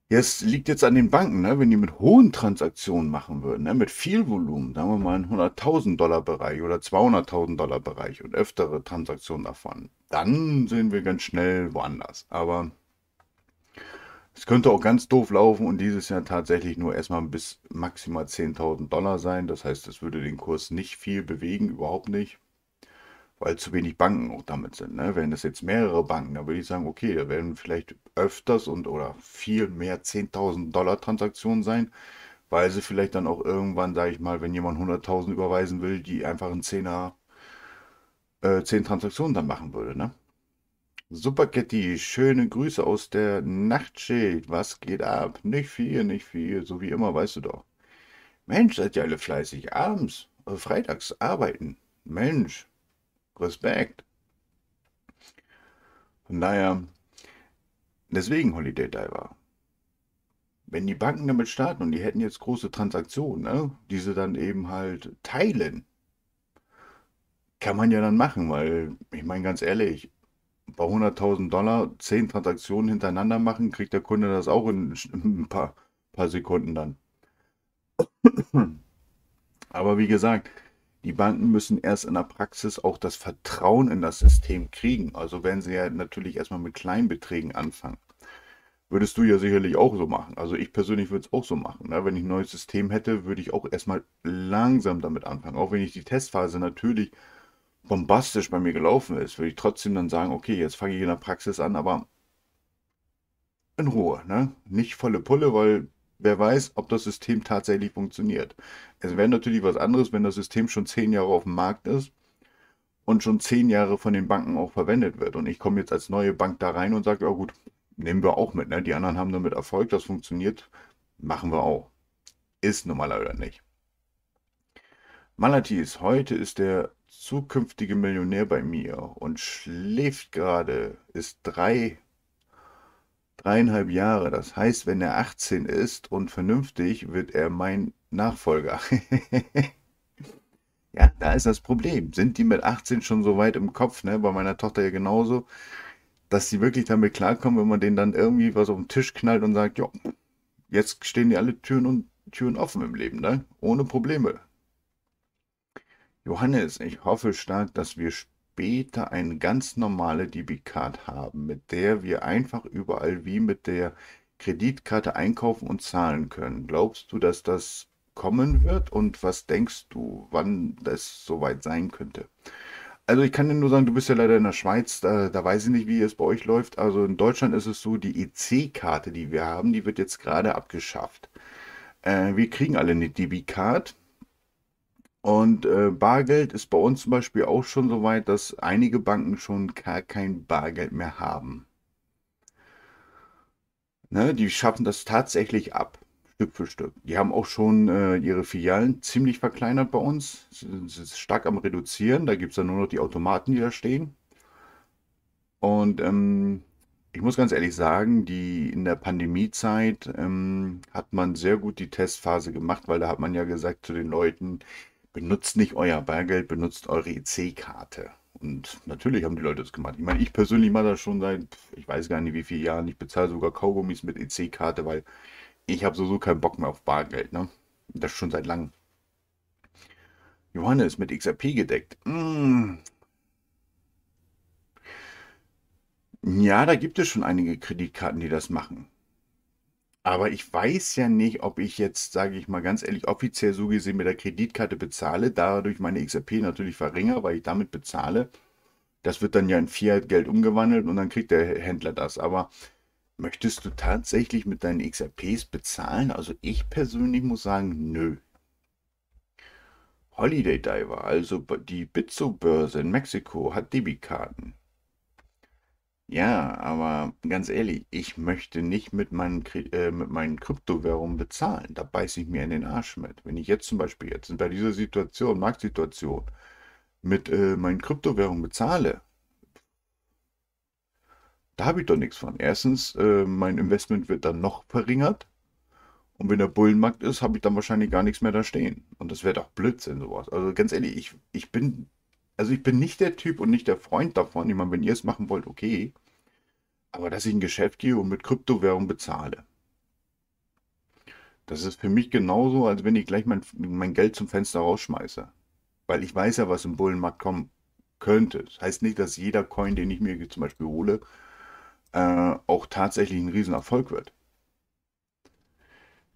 Es liegt jetzt an den Banken, ne? wenn die mit hohen Transaktionen machen würden, ne? mit viel Volumen, sagen wir mal einen 100.000 Dollar Bereich oder 200.000 Dollar Bereich und öftere Transaktionen davon, dann sind wir ganz schnell woanders. Aber es könnte auch ganz doof laufen und dieses Jahr tatsächlich nur erstmal bis maximal 10.000 Dollar sein. Das heißt, es würde den Kurs nicht viel bewegen, überhaupt nicht weil zu wenig Banken auch damit sind. Ne? Wären das jetzt mehrere Banken, dann würde ich sagen, okay, da werden vielleicht öfters und oder viel mehr 10.000 Dollar Transaktionen sein, weil sie vielleicht dann auch irgendwann, sage ich mal, wenn jemand 100.000 überweisen will, die einfach ein 10er, äh, 10 Transaktionen dann machen würde. Ne? Super Kitty, schöne Grüße aus der Nachtschicht. Was geht ab? Nicht viel, nicht viel, so wie immer, weißt du doch. Mensch, seid ihr alle fleißig abends, äh, freitags arbeiten. Mensch, Respekt. Von daher, deswegen Holiday Diver. Wenn die Banken damit starten und die hätten jetzt große Transaktionen, ne, die sie dann eben halt teilen, kann man ja dann machen, weil ich meine ganz ehrlich, bei 100.000 Dollar 10 Transaktionen hintereinander machen, kriegt der Kunde das auch in ein paar, paar Sekunden dann. Aber wie gesagt, die Banken müssen erst in der Praxis auch das Vertrauen in das System kriegen. Also werden sie ja natürlich erstmal mit Kleinbeträgen anfangen. Würdest du ja sicherlich auch so machen. Also ich persönlich würde es auch so machen. Ne? Wenn ich ein neues System hätte, würde ich auch erstmal langsam damit anfangen. Auch wenn ich die Testphase natürlich bombastisch bei mir gelaufen ist, würde ich trotzdem dann sagen, okay, jetzt fange ich in der Praxis an, aber in Ruhe. Ne? Nicht volle Pulle, weil wer weiß, ob das System tatsächlich funktioniert. Es wäre natürlich was anderes, wenn das System schon zehn Jahre auf dem Markt ist und schon zehn Jahre von den Banken auch verwendet wird. Und ich komme jetzt als neue Bank da rein und sage, ja gut, nehmen wir auch mit. Ne? Die anderen haben damit Erfolg, das funktioniert, machen wir auch. Ist normaler nicht. Malatis, heute ist der zukünftige Millionär bei mir und schläft gerade, ist drei dreieinhalb Jahre. Das heißt, wenn er 18 ist und vernünftig, wird er mein Nachfolger. ja, da ist das Problem. Sind die mit 18 schon so weit im Kopf, ne? Bei meiner Tochter ja genauso, dass sie wirklich damit klarkommen, wenn man denen dann irgendwie was auf den Tisch knallt und sagt, ja, jetzt stehen die alle Türen und Türen offen im Leben, ne? Ohne Probleme. Johannes, ich hoffe stark, dass wir später eine ganz normale Debitcard haben, mit der wir einfach überall wie mit der Kreditkarte einkaufen und zahlen können. Glaubst du, dass das kommen wird und was denkst du, wann das soweit sein könnte? Also ich kann dir nur sagen, du bist ja leider in der Schweiz, da, da weiß ich nicht, wie es bei euch läuft. Also in Deutschland ist es so, die EC-Karte, die wir haben, die wird jetzt gerade abgeschafft. Äh, wir kriegen alle eine Debitcard und äh, Bargeld ist bei uns zum Beispiel auch schon so weit, dass einige Banken schon gar kein Bargeld mehr haben. Ne, die schaffen das tatsächlich ab, Stück für Stück. Die haben auch schon äh, ihre Filialen ziemlich verkleinert bei uns. Sie sind stark am Reduzieren. Da gibt es dann nur noch die Automaten, die da stehen. Und ähm, ich muss ganz ehrlich sagen, die in der Pandemiezeit ähm, hat man sehr gut die Testphase gemacht, weil da hat man ja gesagt zu den Leuten, benutzt nicht euer Bargeld, benutzt eure EC-Karte. Und natürlich haben die Leute das gemacht. Ich meine, ich persönlich mache das schon seit, ich weiß gar nicht wie viele Jahren. Ich bezahle sogar Kaugummis mit EC-Karte, weil ich habe sowieso keinen Bock mehr auf Bargeld. Ne? Das schon seit langem. Johannes mit XRP gedeckt. Mm. Ja, da gibt es schon einige Kreditkarten, die das machen. Aber ich weiß ja nicht, ob ich jetzt, sage ich mal ganz ehrlich, offiziell so gesehen mit der Kreditkarte bezahle, dadurch meine XRP natürlich verringere, weil ich damit bezahle. Das wird dann ja in Fiat-Geld umgewandelt und dann kriegt der Händler das. Aber möchtest du tatsächlich mit deinen XRPs bezahlen? Also ich persönlich muss sagen, nö. Holiday Diver, also die Bitso-Börse in Mexiko, hat Debitkarten. Ja, aber ganz ehrlich, ich möchte nicht mit meinen, äh, mit meinen Kryptowährungen bezahlen. Da beiße ich mir in den Arsch mit. Wenn ich jetzt zum Beispiel jetzt bei dieser Situation, Marktsituation, mit äh, meinen Kryptowährungen bezahle, da habe ich doch nichts von. Erstens, äh, mein Investment wird dann noch verringert. Und wenn der Bullenmarkt ist, habe ich dann wahrscheinlich gar nichts mehr da stehen. Und das wäre doch Blödsinn, sowas. Also ganz ehrlich, ich, ich bin also ich bin nicht der Typ und nicht der Freund davon. Ich meine, wenn ihr es machen wollt, okay. Aber dass ich ein Geschäft gehe und mit Kryptowährung bezahle. Das ist für mich genauso, als wenn ich gleich mein, mein Geld zum Fenster rausschmeiße. Weil ich weiß ja, was im Bullenmarkt kommen könnte. Das heißt nicht, dass jeder Coin, den ich mir zum Beispiel hole, äh, auch tatsächlich ein Riesenerfolg wird.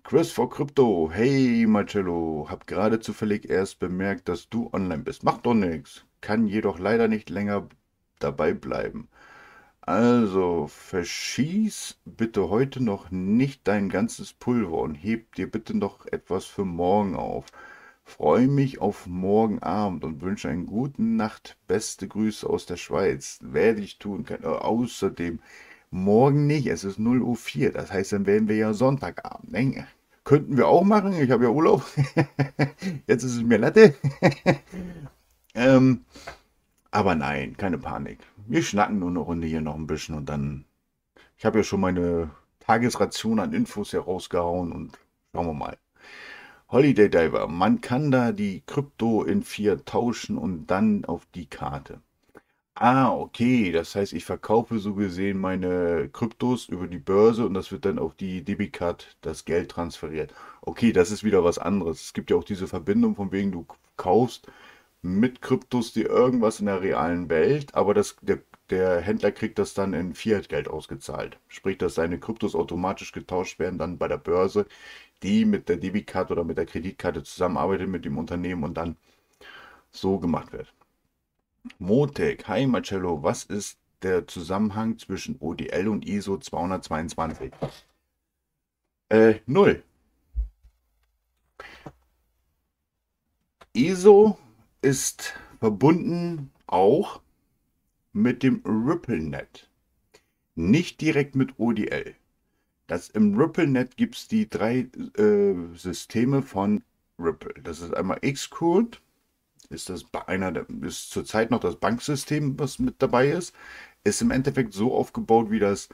Chris for Crypto. Hey Marcello, hab gerade zufällig erst bemerkt, dass du online bist. Macht doch nichts kann jedoch leider nicht länger dabei bleiben. Also verschieß bitte heute noch nicht dein ganzes Pulver und heb dir bitte noch etwas für morgen auf. Freue mich auf morgen Abend und wünsche einen guten Nacht. Beste Grüße aus der Schweiz. Werde ich tun können. Außerdem morgen nicht. Es ist 0 Uhr 4. Das heißt, dann werden wir ja Sonntagabend. Ne? Könnten wir auch machen. Ich habe ja Urlaub. Jetzt ist es mir Latte. Ähm, aber nein, keine Panik. Wir schnacken nur eine Runde hier noch ein bisschen und dann. Ich habe ja schon meine Tagesration an Infos hier rausgehauen und schauen wir mal. Holiday Diver, man kann da die Krypto in vier tauschen und dann auf die Karte. Ah, okay. Das heißt, ich verkaufe so gesehen meine Kryptos über die Börse und das wird dann auf die Debitcard das Geld transferiert. Okay, das ist wieder was anderes. Es gibt ja auch diese Verbindung, von wegen du kaufst mit Kryptos dir irgendwas in der realen Welt, aber das, der, der Händler kriegt das dann in Fiat-Geld ausgezahlt. Sprich, dass seine Kryptos automatisch getauscht werden dann bei der Börse, die mit der Debitkarte oder mit der Kreditkarte zusammenarbeitet mit dem Unternehmen und dann so gemacht wird. Motec, hi Marcello, was ist der Zusammenhang zwischen ODL und ISO 222? Äh, null. ISO ist verbunden auch mit dem RippleNet. Nicht direkt mit ODL. Das Im RippleNet gibt es die drei äh, Systeme von Ripple. Das ist einmal Xcode, ist das einer ist zurzeit noch das Banksystem, was mit dabei ist. Ist im Endeffekt so aufgebaut wie das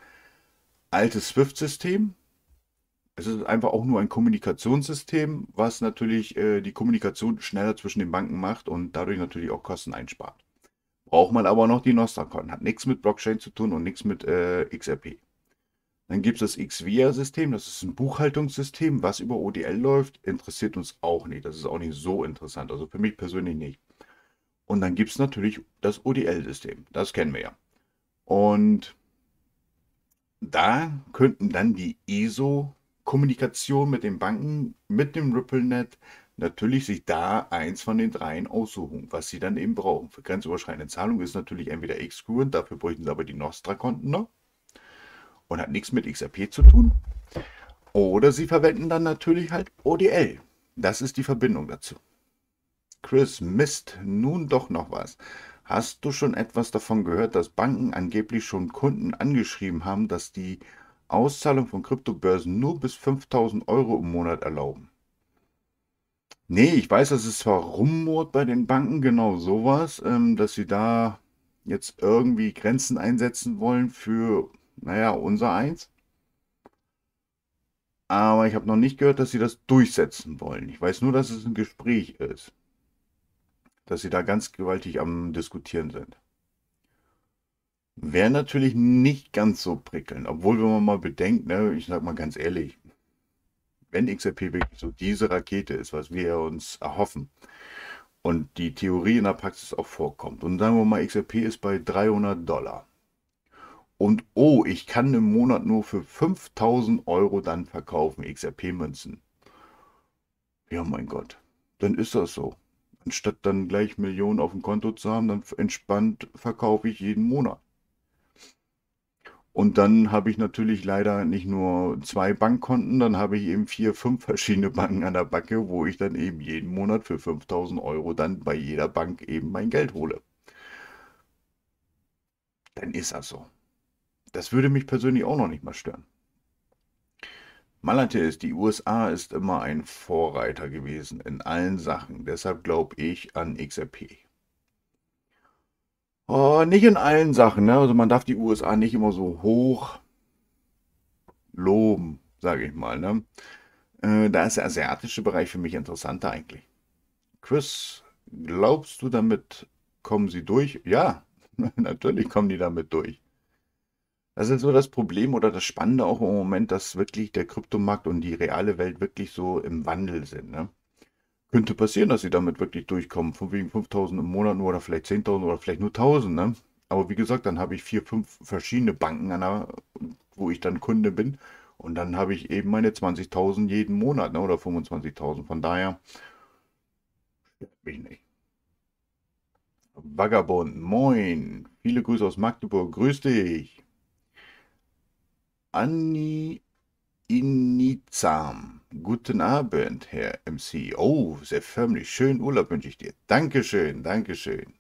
alte Swift-System. Es ist einfach auch nur ein Kommunikationssystem, was natürlich äh, die Kommunikation schneller zwischen den Banken macht und dadurch natürlich auch Kosten einspart. Braucht man aber noch die Nostracon. Hat nichts mit Blockchain zu tun und nichts mit äh, XRP. Dann gibt es das XVIA-System, das ist ein Buchhaltungssystem, was über ODL läuft, interessiert uns auch nicht. Das ist auch nicht so interessant, also für mich persönlich nicht. Und dann gibt es natürlich das ODL-System, das kennen wir ja. Und da könnten dann die ISO-Kommunikation mit den Banken, mit dem RippleNet, natürlich sich da eins von den dreien aussuchen, was sie dann eben brauchen. Für grenzüberschreitende Zahlung ist natürlich entweder Xcruent, dafür bräuchten sie aber die Nostra-Konten noch und hat nichts mit XRP zu tun. Oder sie verwenden dann natürlich halt ODL. Das ist die Verbindung dazu. Chris, Mist, nun doch noch was. Hast du schon etwas davon gehört, dass Banken angeblich schon Kunden angeschrieben haben, dass die Auszahlung von Kryptobörsen nur bis 5000 Euro im Monat erlauben? Nee, ich weiß, dass es zwar rummort bei den Banken, genau sowas, ähm, dass sie da jetzt irgendwie Grenzen einsetzen wollen für naja, unser eins. Aber ich habe noch nicht gehört, dass sie das durchsetzen wollen. Ich weiß nur, dass es ein Gespräch ist. Dass sie da ganz gewaltig am Diskutieren sind. Wäre natürlich nicht ganz so prickelnd. Obwohl, wenn man mal bedenkt, ne, ich sag mal ganz ehrlich, wenn XRP wirklich so diese Rakete ist, was wir uns erhoffen, und die Theorie in der Praxis auch vorkommt, und sagen wir mal, XRP ist bei 300 Dollar und oh, ich kann im Monat nur für 5000 Euro dann verkaufen, XRP-Münzen. Ja, mein Gott, dann ist das so. Anstatt dann gleich Millionen auf dem Konto zu haben, dann entspannt verkaufe ich jeden Monat. Und dann habe ich natürlich leider nicht nur zwei Bankkonten, dann habe ich eben vier, fünf verschiedene Banken an der Backe, wo ich dann eben jeden Monat für 5000 Euro dann bei jeder Bank eben mein Geld hole. Dann ist das so. Das würde mich persönlich auch noch nicht mal stören. Malates, die USA ist immer ein Vorreiter gewesen in allen Sachen. Deshalb glaube ich an XRP. Oh, nicht in allen Sachen. Ne? Also man darf die USA nicht immer so hoch loben, sage ich mal. Ne? Äh, da ist der asiatische Bereich für mich interessanter eigentlich. Chris, glaubst du damit kommen sie durch? Ja, natürlich kommen die damit durch. Das ist so das Problem oder das Spannende auch im Moment, dass wirklich der Kryptomarkt und die reale Welt wirklich so im Wandel sind. Ne? Könnte passieren, dass sie damit wirklich durchkommen, von wegen 5000 im Monat nur oder vielleicht 10.000 oder vielleicht nur 1000. Ne? Aber wie gesagt, dann habe ich vier, fünf verschiedene Banken, an der, wo ich dann Kunde bin. Und dann habe ich eben meine 20.000 jeden Monat ne? oder 25.000. Von daher stört mich nicht. Vagabond, moin. Viele Grüße aus Magdeburg. Grüß dich. Anni Inizam. Guten Abend, Herr MC. Oh, sehr förmlich. Schönen Urlaub wünsche ich dir. Dankeschön, Dankeschön.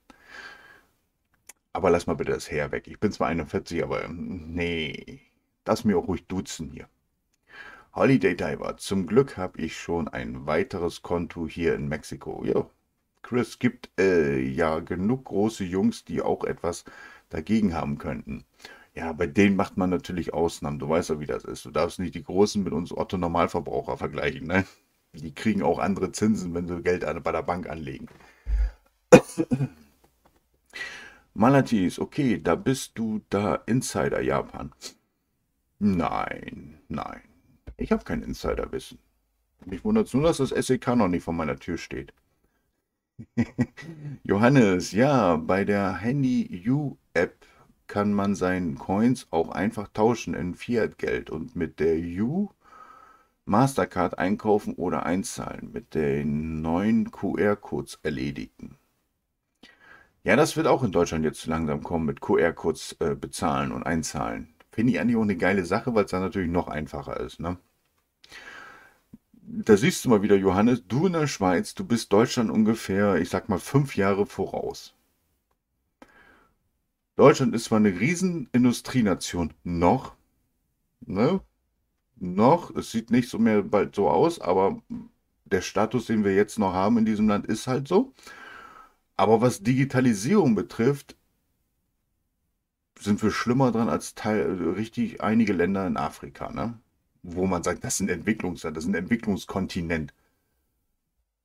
Aber lass mal bitte das Herr weg. Ich bin zwar 41, aber nee. Lass mir auch ruhig duzen hier. Holiday Diver. Zum Glück habe ich schon ein weiteres Konto hier in Mexiko. Jo. Chris gibt äh, ja genug große Jungs, die auch etwas dagegen haben könnten. Ja, bei denen macht man natürlich Ausnahmen. Du weißt ja, wie das ist. Du darfst nicht die Großen mit uns Otto-Normalverbraucher vergleichen. Ne? Die kriegen auch andere Zinsen, wenn sie Geld bei der Bank anlegen. Malatis, okay, da bist du da Insider Japan. Nein, nein. Ich habe kein Insiderwissen. Mich wundert es nur, dass das SEK noch nicht vor meiner Tür steht. Johannes, ja, bei der Handy U-App kann man seinen Coins auch einfach tauschen in Fiat-Geld und mit der U Mastercard einkaufen oder einzahlen, mit den neuen QR-Codes erledigen. Ja, das wird auch in Deutschland jetzt langsam kommen, mit QR-Codes äh, bezahlen und einzahlen. Finde ich eigentlich auch eine geile Sache, weil es dann natürlich noch einfacher ist. Ne? Da siehst du mal wieder, Johannes, du in der Schweiz, du bist Deutschland ungefähr, ich sag mal, fünf Jahre voraus. Deutschland ist zwar eine Riesenindustrienation, noch, ne? Noch, es sieht nicht so mehr bald so aus, aber der Status, den wir jetzt noch haben in diesem Land, ist halt so. Aber was Digitalisierung betrifft, sind wir schlimmer dran als Teil, richtig einige Länder in Afrika, ne? Wo man sagt, das sind Entwicklungsländer, das ein Entwicklungskontinent.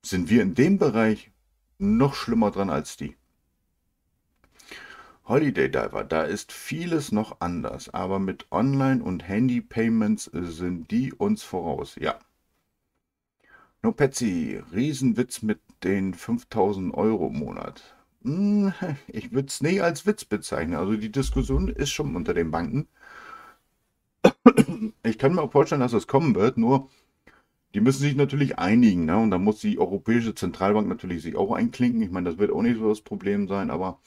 Sind wir in dem Bereich noch schlimmer dran als die? Holiday Diver, da ist vieles noch anders, aber mit Online- und Handy-Payments sind die uns voraus, ja. No Patsy, Riesenwitz mit den 5000 Euro im Monat. Hm, ich würde es nicht als Witz bezeichnen. Also die Diskussion ist schon unter den Banken. Ich kann mir auch vorstellen, dass das kommen wird, nur die müssen sich natürlich einigen. Ne? Und da muss die Europäische Zentralbank natürlich sich auch einklinken. Ich meine, das wird auch nicht so das Problem sein, aber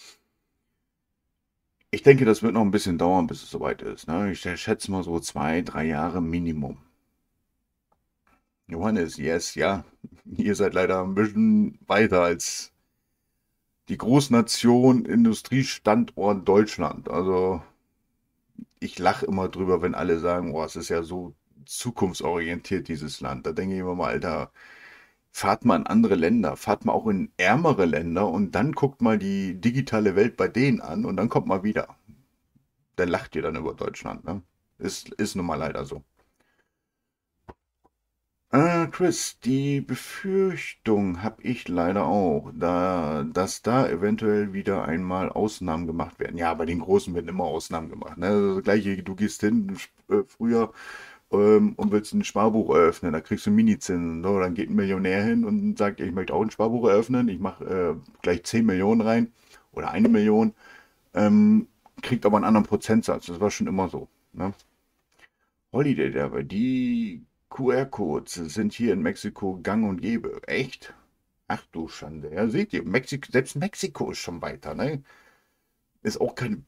ich denke, das wird noch ein bisschen dauern, bis es soweit ist. Ne? Ich schätze mal so zwei, drei Jahre Minimum. Johannes, yes, ja. Ihr seid leider ein bisschen weiter als die Großnation, Industriestandort Deutschland. Also ich lache immer drüber, wenn alle sagen, oh, es ist ja so zukunftsorientiert, dieses Land. Da denke ich immer mal, Alter, fahrt mal in andere Länder, fahrt mal auch in ärmere Länder und dann guckt mal die digitale Welt bei denen an und dann kommt mal wieder. Dann lacht ihr dann über Deutschland. Ne? Ist, ist nun mal leider so. Äh, Chris, die Befürchtung habe ich leider auch, da, dass da eventuell wieder einmal Ausnahmen gemacht werden. Ja, bei den Großen werden immer Ausnahmen gemacht. Ne? Das gleiche, du gehst hin, äh, früher ähm, und willst ein Sparbuch eröffnen, da kriegst du Minizinsen. So, dann geht ein Millionär hin und sagt, ich möchte auch ein Sparbuch eröffnen, ich mache äh, gleich 10 Millionen rein oder eine Million, ähm, kriegt aber einen anderen Prozentsatz. Das war schon immer so. Ne? Holiday Derby, die QR-Codes sind hier in Mexiko gang und gäbe. Echt? Ach du Schande. Ja, seht ihr, Mexiko, selbst Mexiko ist schon weiter. Ne? Ist auch keine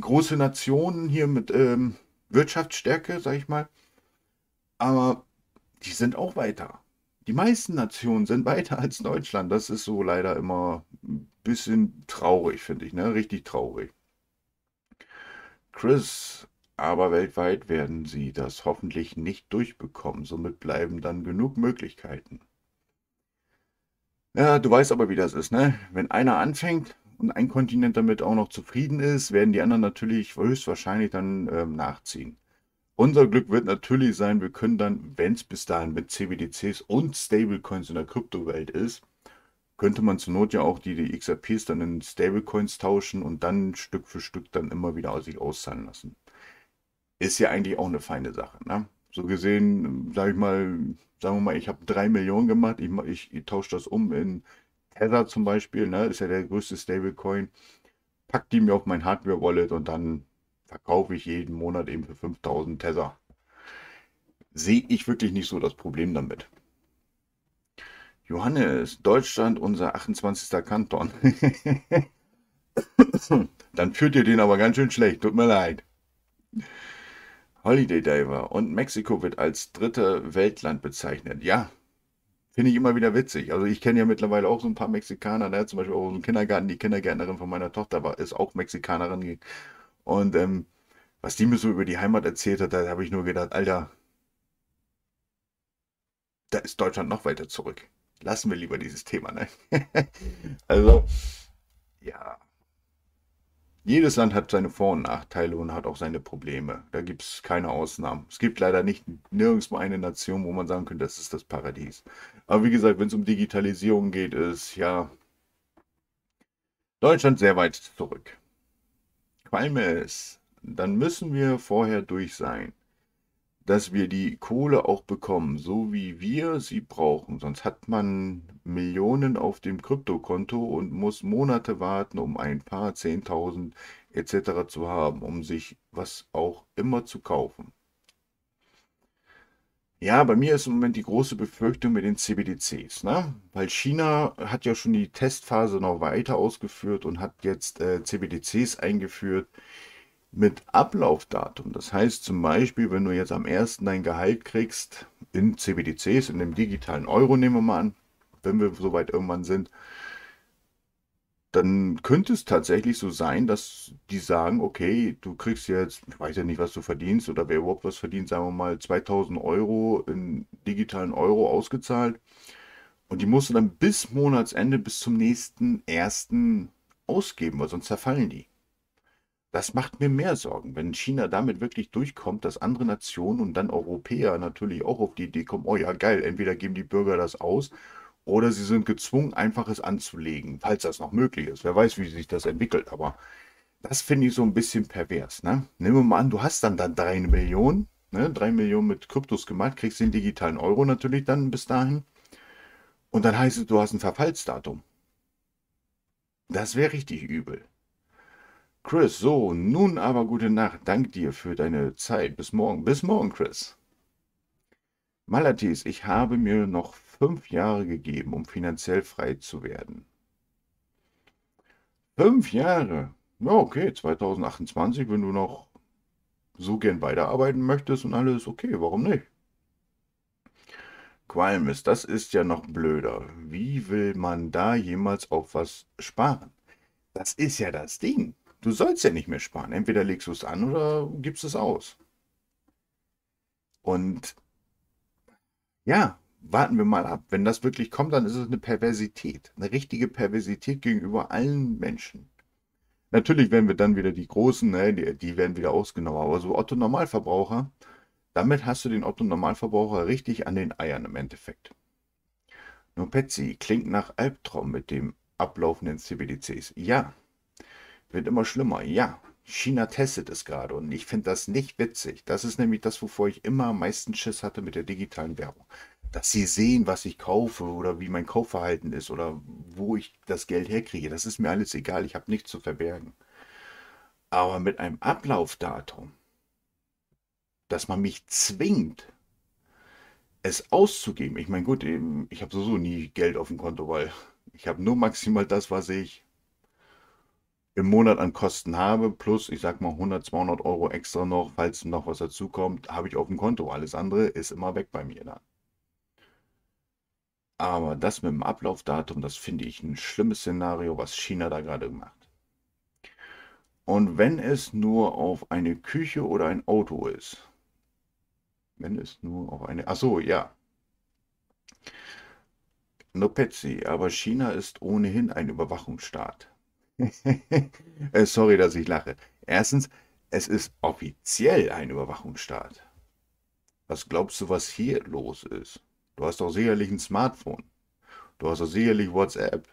große Nation hier mit ähm, Wirtschaftsstärke, sag ich mal. Aber die sind auch weiter. Die meisten Nationen sind weiter als Deutschland. Das ist so leider immer ein bisschen traurig, finde ich. Ne? Richtig traurig. Chris, aber weltweit werden sie das hoffentlich nicht durchbekommen. Somit bleiben dann genug Möglichkeiten. Ja, du weißt aber, wie das ist, ne? Wenn einer anfängt und ein Kontinent damit auch noch zufrieden ist, werden die anderen natürlich höchstwahrscheinlich dann ähm, nachziehen. Unser Glück wird natürlich sein, wir können dann, wenn es bis dahin mit CBDCs und Stablecoins in der Kryptowelt ist, könnte man zur Not ja auch die, die XRPs dann in Stablecoins tauschen und dann Stück für Stück dann immer wieder aus sich auszahlen lassen. Ist ja eigentlich auch eine feine Sache. Ne? So gesehen, sage ich mal, sagen wir mal, ich habe drei Millionen gemacht, ich, ich, ich tausche das um in Tether zum Beispiel, ne? ist ja der größte Stablecoin, pack die mir auf mein Hardware-Wallet und dann verkaufe ich jeden Monat eben für 5000 Tether. Sehe ich wirklich nicht so das Problem damit. Johannes, Deutschland, unser 28. Kanton. Dann führt ihr den aber ganz schön schlecht, tut mir leid. Holiday Diver und Mexiko wird als dritte Weltland bezeichnet. Ja, finde ich immer wieder witzig. Also ich kenne ja mittlerweile auch so ein paar Mexikaner, ne? zum Beispiel auch im Kindergarten, die Kindergärtnerin von meiner Tochter war, ist auch Mexikanerin und ähm, was die mir so über die Heimat erzählt hat, da habe ich nur gedacht, Alter, da ist Deutschland noch weiter zurück. Lassen wir lieber dieses Thema, ne? also, ja. Jedes Land hat seine Vor- und Nachteile und hat auch seine Probleme. Da gibt es keine Ausnahmen. Es gibt leider nicht nirgendwo eine Nation, wo man sagen könnte, das ist das Paradies. Aber wie gesagt, wenn es um Digitalisierung geht, ist ja Deutschland sehr weit zurück. Qualmes, dann müssen wir vorher durch sein, dass wir die Kohle auch bekommen, so wie wir sie brauchen. Sonst hat man Millionen auf dem Kryptokonto und muss Monate warten, um ein paar Zehntausend etc. zu haben, um sich was auch immer zu kaufen. Ja, bei mir ist im Moment die große Befürchtung mit den CBDCs, ne? Weil China hat ja schon die Testphase noch weiter ausgeführt und hat jetzt äh, CBDCs eingeführt mit Ablaufdatum. Das heißt zum Beispiel, wenn du jetzt am 1. dein Gehalt kriegst in CBDCs, in dem digitalen Euro nehmen wir mal an, wenn wir soweit irgendwann sind, dann könnte es tatsächlich so sein, dass die sagen, okay, du kriegst jetzt, ich weiß ja nicht, was du verdienst oder wer überhaupt was verdient, sagen wir mal 2000 Euro in digitalen Euro ausgezahlt. Und die musst du dann bis Monatsende, bis zum nächsten ersten ausgeben, weil sonst zerfallen die. Das macht mir mehr Sorgen, wenn China damit wirklich durchkommt, dass andere Nationen und dann Europäer natürlich auch auf die Idee kommen, oh ja, geil, entweder geben die Bürger das aus oder sie sind gezwungen, einfaches anzulegen, falls das noch möglich ist. Wer weiß, wie sich das entwickelt, aber das finde ich so ein bisschen pervers. Ne? Nehmen wir mal an, du hast dann, dann drei Millionen, ne? drei Millionen mit Kryptos gemacht, kriegst den digitalen Euro natürlich dann bis dahin. Und dann heißt es, du hast ein Verfallsdatum. Das wäre richtig übel. Chris, so, nun aber gute Nacht. Dank dir für deine Zeit. Bis morgen. Bis morgen, Chris. Malatis, ich habe mir noch fünf Jahre gegeben, um finanziell frei zu werden. Fünf Jahre? Ja, okay, 2028, wenn du noch so gern weiterarbeiten möchtest und alles okay, warum nicht? Qualmis, das ist ja noch blöder. Wie will man da jemals auf was sparen? Das ist ja das Ding. Du sollst ja nicht mehr sparen. Entweder legst du es an oder gibst es aus. Und ja, warten wir mal ab. Wenn das wirklich kommt, dann ist es eine Perversität. Eine richtige Perversität gegenüber allen Menschen. Natürlich werden wir dann wieder die Großen, ne, die, die werden wieder ausgenommen. Aber so Otto Normalverbraucher, damit hast du den Otto Normalverbraucher richtig an den Eiern im Endeffekt. Nur Petsy klingt nach Albtraum mit dem ablaufenden CBDCs. Ja, wird immer schlimmer. Ja, China testet es gerade und ich finde das nicht witzig. Das ist nämlich das, wovor ich immer am meisten Schiss hatte mit der digitalen Werbung dass sie sehen, was ich kaufe oder wie mein Kaufverhalten ist oder wo ich das Geld herkriege. Das ist mir alles egal. Ich habe nichts zu verbergen. Aber mit einem Ablaufdatum, dass man mich zwingt, es auszugeben. Ich meine, gut, ich habe sowieso nie Geld auf dem Konto, weil ich habe nur maximal das, was ich im Monat an Kosten habe, plus ich sag mal 100, 200 Euro extra noch, falls noch was dazukommt, habe ich auf dem Konto. Alles andere ist immer weg bei mir dann. Aber das mit dem Ablaufdatum, das finde ich ein schlimmes Szenario, was China da gerade macht. Und wenn es nur auf eine Küche oder ein Auto ist, wenn es nur auf eine, ach so, ja. No Petsy, aber China ist ohnehin ein Überwachungsstaat. Äh, sorry, dass ich lache. Erstens, es ist offiziell ein Überwachungsstaat. Was glaubst du, was hier los ist? Du hast doch sicherlich ein Smartphone. Du hast doch sicherlich WhatsApp.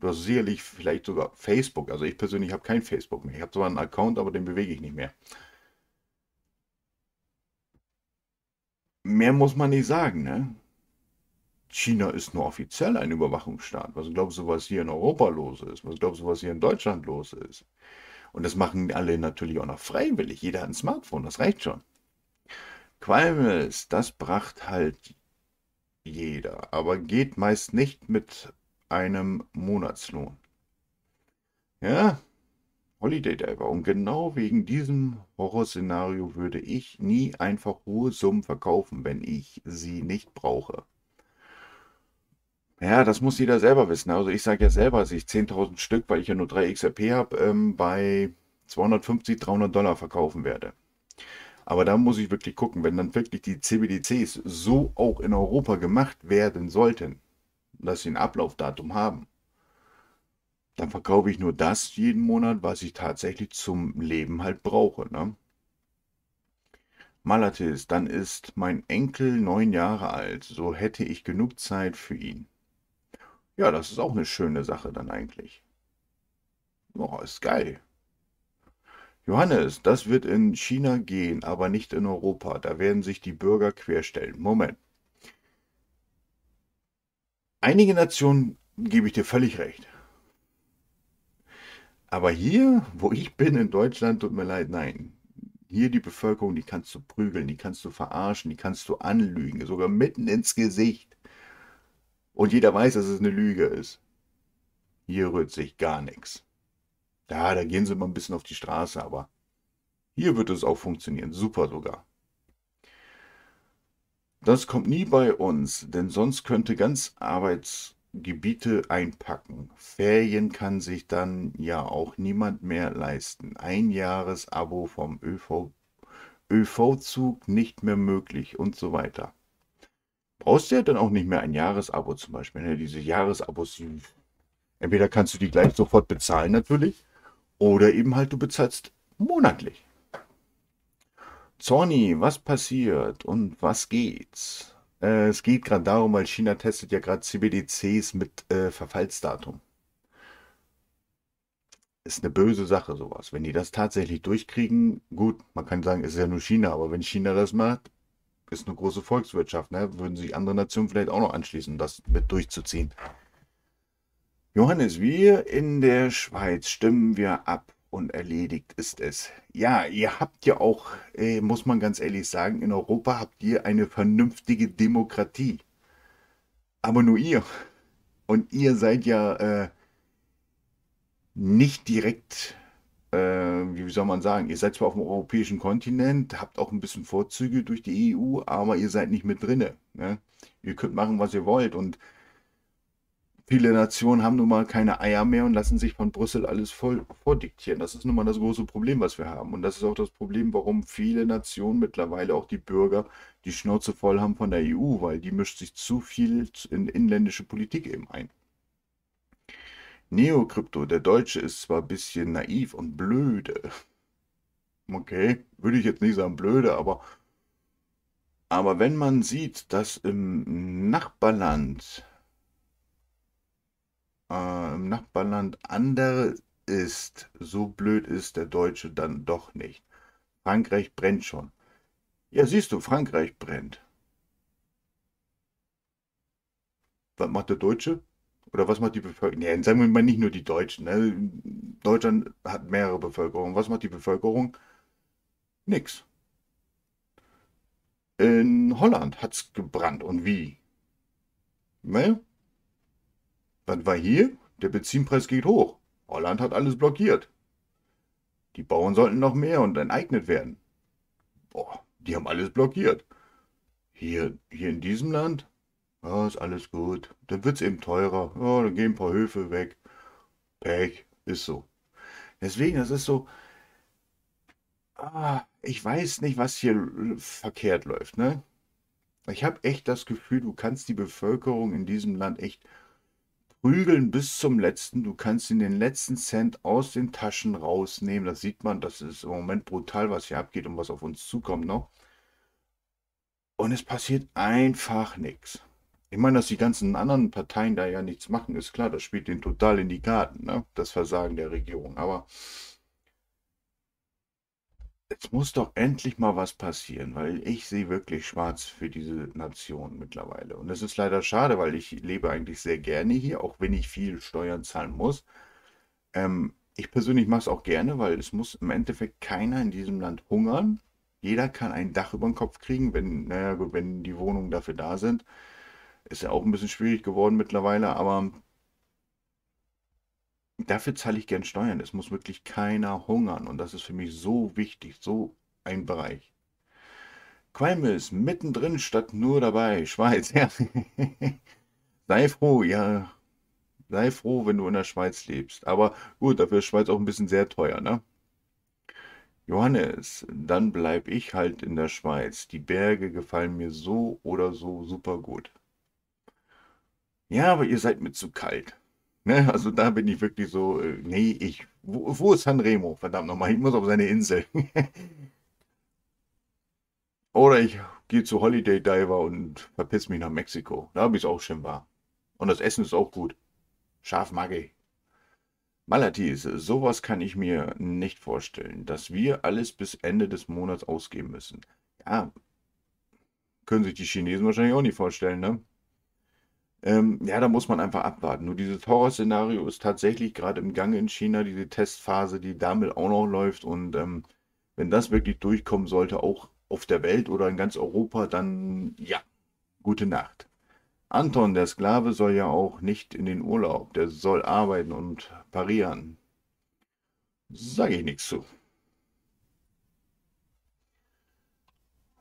Du hast sicherlich vielleicht sogar Facebook. Also ich persönlich habe kein Facebook mehr. Ich habe zwar einen Account, aber den bewege ich nicht mehr. Mehr muss man nicht sagen, ne? China ist nur offiziell ein Überwachungsstaat. Was glaubst du, was hier in Europa los ist? Was glaubst du, was hier in Deutschland los ist? Und das machen alle natürlich auch noch freiwillig. Jeder hat ein Smartphone, das reicht schon. Qualmes, das bracht halt jeder, aber geht meist nicht mit einem Monatslohn. Ja, Holiday Diver. Und genau wegen diesem Horrorszenario würde ich nie einfach hohe Summen verkaufen, wenn ich sie nicht brauche. Ja, das muss jeder selber wissen. Also ich sage ja selber, dass ich 10.000 Stück, weil ich ja nur 3 XRP habe, ähm, bei 250, 300 Dollar verkaufen werde. Aber da muss ich wirklich gucken, wenn dann wirklich die CBDCs so auch in Europa gemacht werden sollten, dass sie ein Ablaufdatum haben, dann verkaufe ich nur das jeden Monat, was ich tatsächlich zum Leben halt brauche. Ne? Malatis, dann ist mein Enkel neun Jahre alt, so hätte ich genug Zeit für ihn. Ja, das ist auch eine schöne Sache dann eigentlich. Oh, ist geil. Johannes, das wird in China gehen, aber nicht in Europa. Da werden sich die Bürger querstellen. Moment. Einige Nationen gebe ich dir völlig recht. Aber hier, wo ich bin in Deutschland, tut mir leid, nein. Hier die Bevölkerung, die kannst du prügeln, die kannst du verarschen, die kannst du anlügen, sogar mitten ins Gesicht. Und jeder weiß, dass es eine Lüge ist. Hier rührt sich gar nichts. Ja, da gehen sie mal ein bisschen auf die Straße, aber hier wird es auch funktionieren. Super sogar. Das kommt nie bei uns, denn sonst könnte ganz Arbeitsgebiete einpacken. Ferien kann sich dann ja auch niemand mehr leisten. Ein Jahresabo vom ÖV, ÖV-Zug nicht mehr möglich und so weiter. Brauchst du ja dann auch nicht mehr ein Jahresabo zum Beispiel. Ne? Diese Jahresabos, entweder kannst du die gleich sofort bezahlen natürlich, oder eben halt du bezahlst monatlich. Zorni, was passiert und was geht's? Äh, es geht gerade darum, weil China testet ja gerade CBDCs mit äh, Verfallsdatum. Ist eine böse Sache, sowas. Wenn die das tatsächlich durchkriegen, gut, man kann sagen, es ist ja nur China, aber wenn China das macht, ist eine große Volkswirtschaft, ne? Würden sich andere Nationen vielleicht auch noch anschließen, das mit durchzuziehen. Johannes, wir in der Schweiz stimmen wir ab und erledigt ist es. Ja, ihr habt ja auch, äh, muss man ganz ehrlich sagen, in Europa habt ihr eine vernünftige Demokratie. Aber nur ihr. Und ihr seid ja äh, nicht direkt, wie soll man sagen, ihr seid zwar auf dem europäischen Kontinent, habt auch ein bisschen Vorzüge durch die EU, aber ihr seid nicht mit drinne. Ne? Ihr könnt machen, was ihr wollt. Und Viele Nationen haben nun mal keine Eier mehr und lassen sich von Brüssel alles voll vordiktieren. Das ist nun mal das große Problem, was wir haben. Und das ist auch das Problem, warum viele Nationen mittlerweile auch die Bürger die Schnauze voll haben von der EU, weil die mischt sich zu viel in inländische Politik eben ein. Neokrypto, der Deutsche ist zwar ein bisschen naiv und blöde. Okay, würde ich jetzt nicht sagen blöde, aber, aber wenn man sieht, dass im Nachbarland äh, im Nachbarland andere ist, so blöd ist der Deutsche dann doch nicht. Frankreich brennt schon. Ja, siehst du, Frankreich brennt. Was macht der Deutsche? Oder was macht die Bevölkerung? Nee, sagen wir mal nicht nur die Deutschen. Ne? Deutschland hat mehrere Bevölkerungen. Was macht die Bevölkerung? Nix. In Holland hat es gebrannt. Und wie? Ne? Was war hier? Der Benzinpreis geht hoch. Holland hat alles blockiert. Die Bauern sollten noch mehr und enteignet werden. Boah, die haben alles blockiert. Hier, hier in diesem Land, ja, ist alles gut. Dann wird es eben teurer. Ja, dann gehen ein paar Höfe weg. Pech, ist so. Deswegen, das ist so. Ah, ich weiß nicht, was hier verkehrt läuft, ne? Ich habe echt das Gefühl, du kannst die Bevölkerung in diesem Land echt prügeln bis zum letzten. Du kannst ihn den letzten Cent aus den Taschen rausnehmen. Das sieht man, das ist im Moment brutal, was hier abgeht und was auf uns zukommt noch. Und es passiert einfach nichts. Ich meine, dass die ganzen anderen Parteien da ja nichts machen, ist klar, das spielt den total in die Karten, ne? das Versagen der Regierung. Aber Jetzt muss doch endlich mal was passieren, weil ich sehe wirklich schwarz für diese Nation mittlerweile. Und es ist leider schade, weil ich lebe eigentlich sehr gerne hier, auch wenn ich viel Steuern zahlen muss. Ähm, ich persönlich mache es auch gerne, weil es muss im Endeffekt keiner in diesem Land hungern. Jeder kann ein Dach über den Kopf kriegen, wenn, naja wenn die Wohnungen dafür da sind. Ist ja auch ein bisschen schwierig geworden mittlerweile, aber Dafür zahle ich gern Steuern. Es muss wirklich keiner hungern. Und das ist für mich so wichtig, so ein Bereich. Qualmis, mittendrin statt nur dabei. Schweiz, ja. Sei froh, ja. Sei froh, wenn du in der Schweiz lebst. Aber gut, dafür ist Schweiz auch ein bisschen sehr teuer, ne? Johannes, dann bleib ich halt in der Schweiz. Die Berge gefallen mir so oder so super gut. Ja, aber ihr seid mir zu kalt. Ne? Also da bin ich wirklich so, äh, nee, ich, wo, wo ist Sanremo? Verdammt nochmal, ich muss auf seine Insel. Oder ich gehe zu Holiday Diver und verpiss mich nach Mexiko. Da habe ich es auch schön war. Und das Essen ist auch gut. Scharf mag ich. Malatis, sowas kann ich mir nicht vorstellen, dass wir alles bis Ende des Monats ausgeben müssen. Ja, können sich die Chinesen wahrscheinlich auch nicht vorstellen, ne? Ähm, ja, da muss man einfach abwarten. Nur dieses Horrorszenario ist tatsächlich gerade im Gange in China, diese Testphase, die damit auch noch läuft. Und ähm, wenn das wirklich durchkommen sollte, auch auf der Welt oder in ganz Europa, dann ja, gute Nacht. Anton, der Sklave, soll ja auch nicht in den Urlaub. Der soll arbeiten und parieren. Sage ich nichts zu.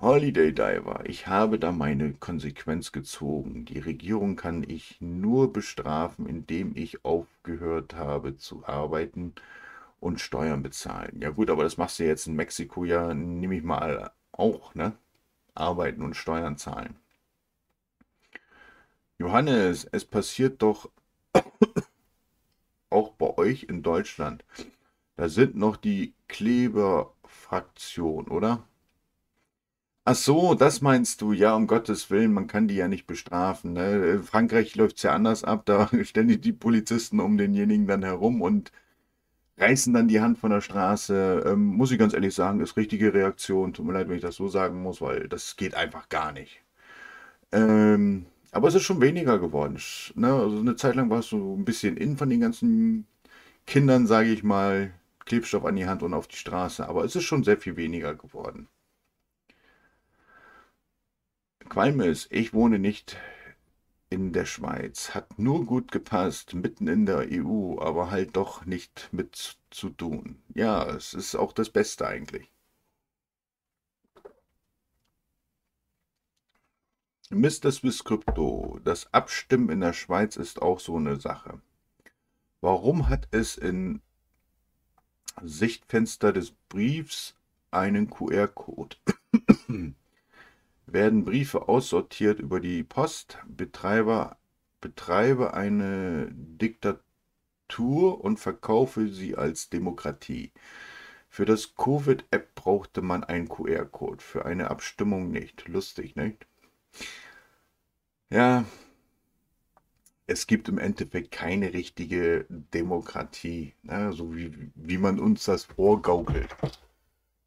Holiday Diver, ich habe da meine Konsequenz gezogen. Die Regierung kann ich nur bestrafen, indem ich aufgehört habe zu arbeiten und Steuern bezahlen. Ja gut, aber das machst du jetzt in Mexiko ja, nehme ich mal auch, ne? Arbeiten und Steuern zahlen. Johannes, es passiert doch auch bei euch in Deutschland. Da sind noch die Kleberfraktion, oder? Ach so, das meinst du. Ja, um Gottes Willen, man kann die ja nicht bestrafen. Ne? In Frankreich läuft es ja anders ab. Da ständig die Polizisten um denjenigen dann herum und reißen dann die Hand von der Straße. Ähm, muss ich ganz ehrlich sagen, ist richtige Reaktion. Tut mir leid, wenn ich das so sagen muss, weil das geht einfach gar nicht. Ähm, aber es ist schon weniger geworden. Ne? Also eine Zeit lang war es so ein bisschen in von den ganzen Kindern, sage ich mal, Klebstoff an die Hand und auf die Straße. Aber es ist schon sehr viel weniger geworden. Qualmes, ich wohne nicht in der Schweiz. Hat nur gut gepasst, mitten in der EU, aber halt doch nicht mit zu tun. Ja, es ist auch das Beste eigentlich. Mr. Swiss Crypto, das Abstimmen in der Schweiz ist auch so eine Sache. Warum hat es in Sichtfenster des Briefs einen QR-Code? Werden Briefe aussortiert über die Post, Betreiber, betreibe eine Diktatur und verkaufe sie als Demokratie. Für das Covid-App brauchte man einen QR-Code, für eine Abstimmung nicht. Lustig, nicht? Ja, es gibt im Endeffekt keine richtige Demokratie, ne? so wie, wie man uns das vorgaukelt